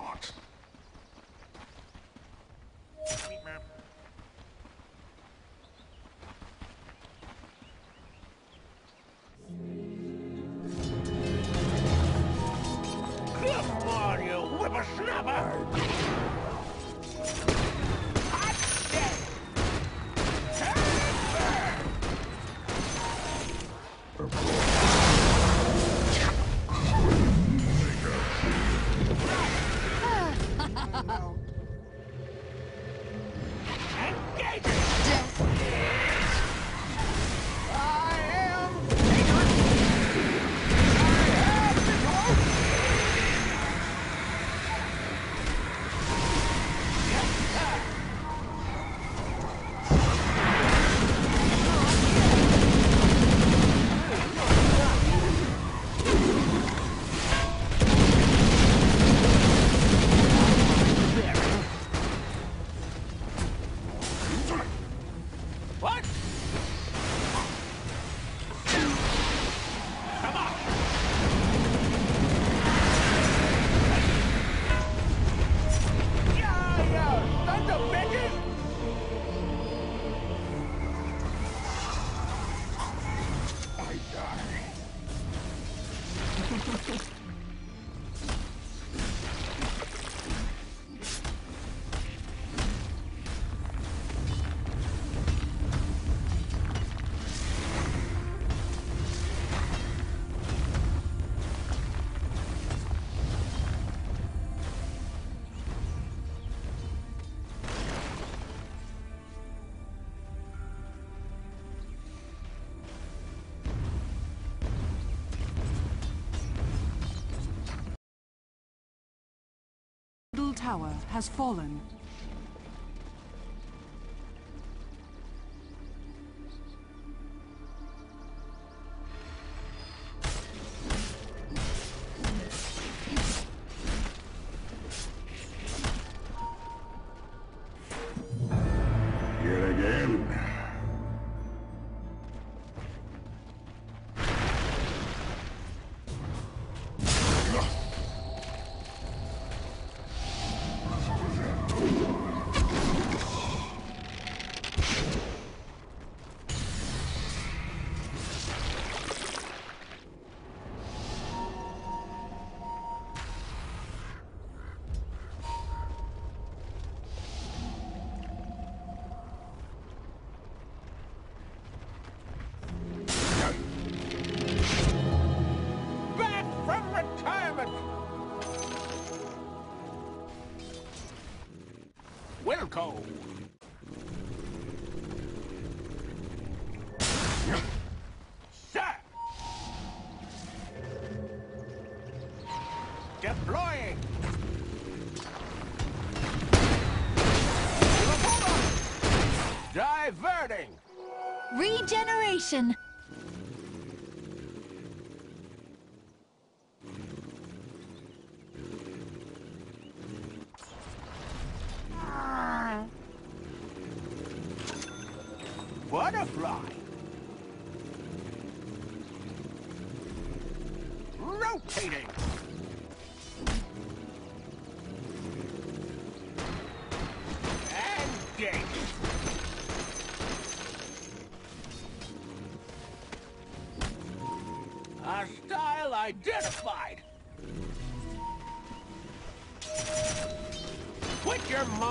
Speaker 2: Tower has fallen.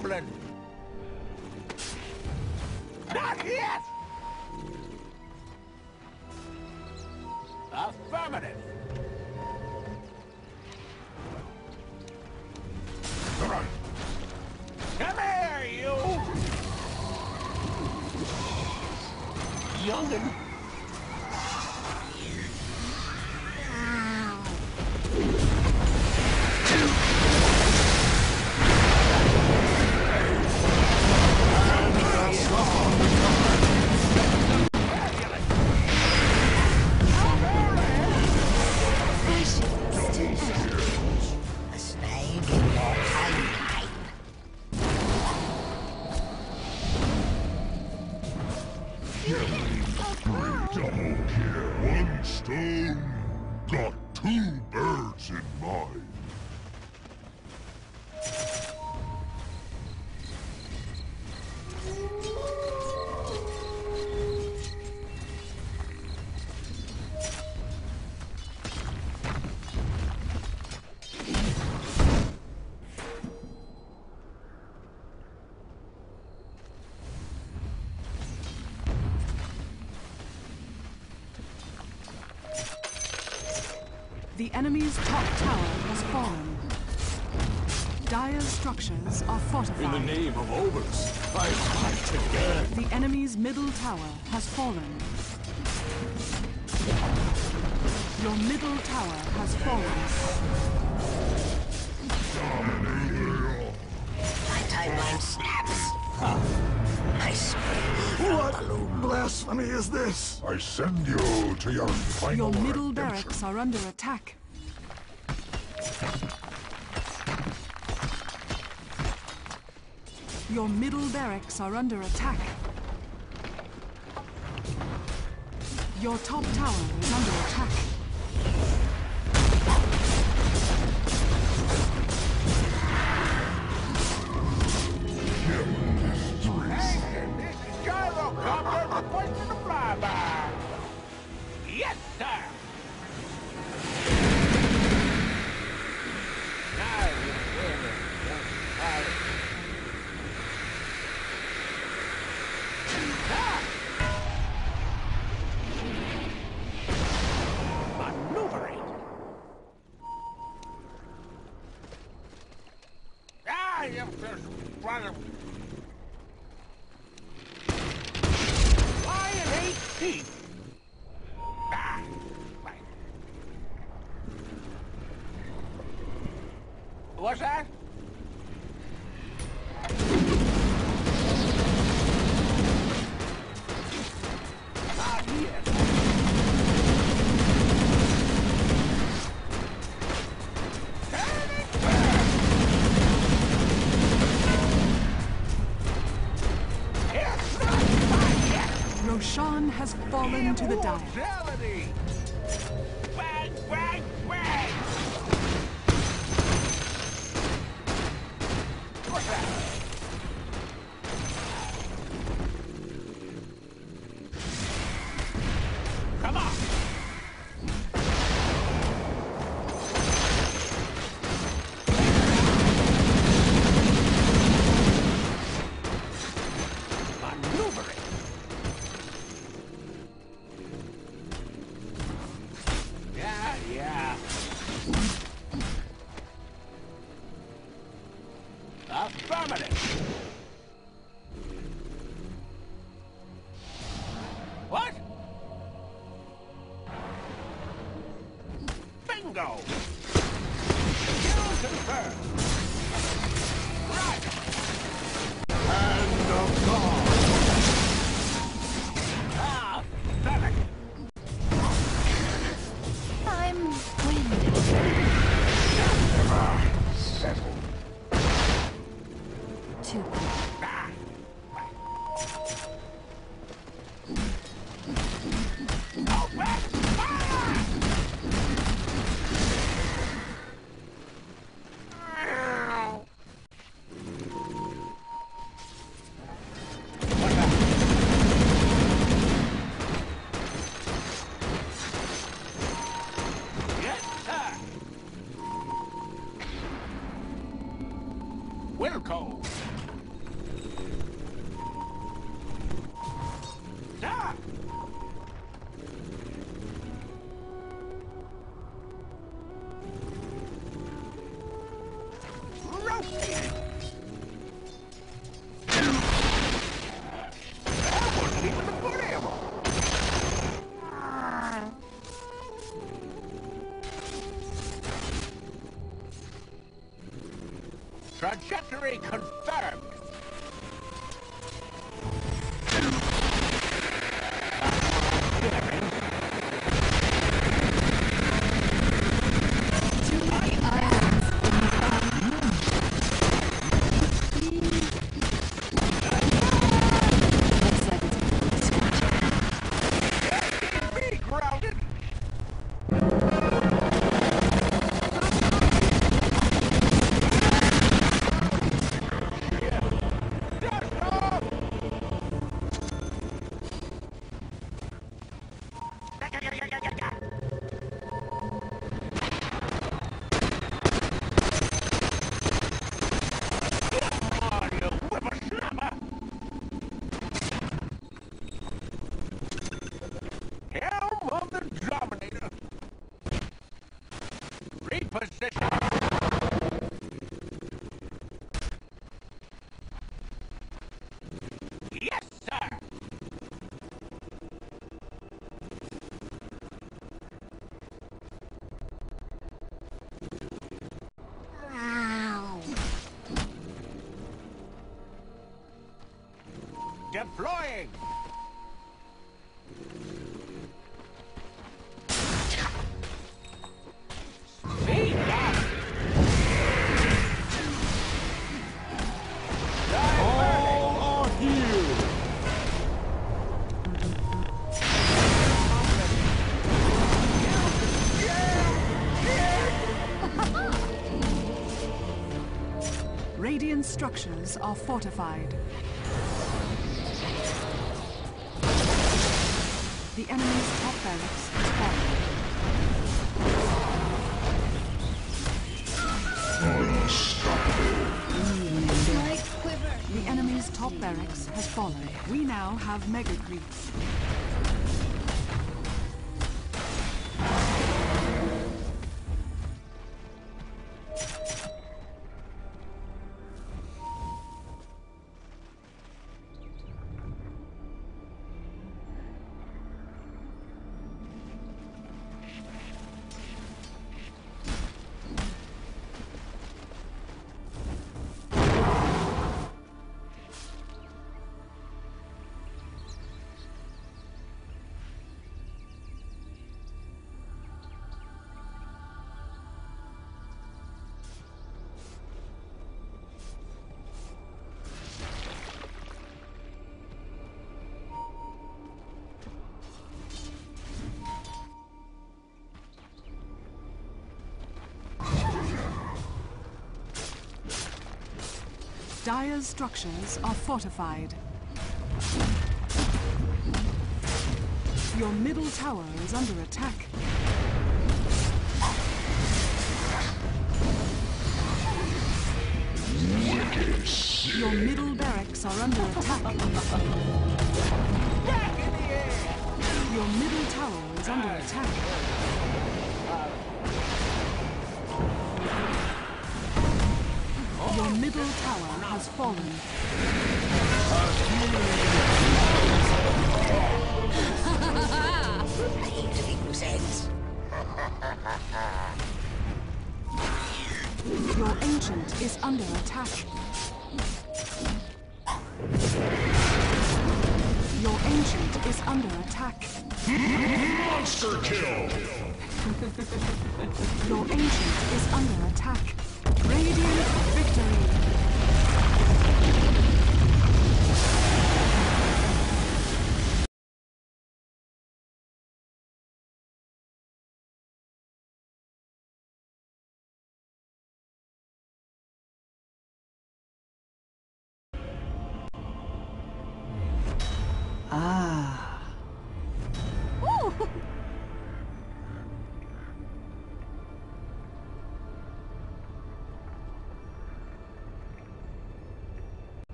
Speaker 7: Quit
Speaker 2: got
Speaker 4: The enemy's top tower has fallen. Dire's structures are fortified.
Speaker 5: In the name of Obus, I fight again.
Speaker 4: The enemy's middle tower has fallen. Your middle tower has fallen.
Speaker 3: My timeline snaps. I spray
Speaker 2: What blasphemy is this? I send you to your final
Speaker 4: Your middle
Speaker 2: redemption.
Speaker 4: Barracks are under attack. Your middle barracks are under attack. Your top tower is under attack. Fallen to the dire.
Speaker 6: Too
Speaker 5: Ah, Trajectory confirmed. Deploying!
Speaker 4: Structures are fortified. The enemy's top barracks has fallen.
Speaker 6: My quiver.
Speaker 4: The enemy's top barracks has fallen. We now have mega creeps. Dire's structures are fortified. Your middle tower is under attack. Your middle barracks are under attack. Your middle tower is under attack. Your middle tower has fallen.
Speaker 3: I hate to make loose ends.
Speaker 4: Your ancient is under attack. Your ancient is under attack.
Speaker 2: Monster kill!
Speaker 4: Your ancient is under attack. Radiant victory.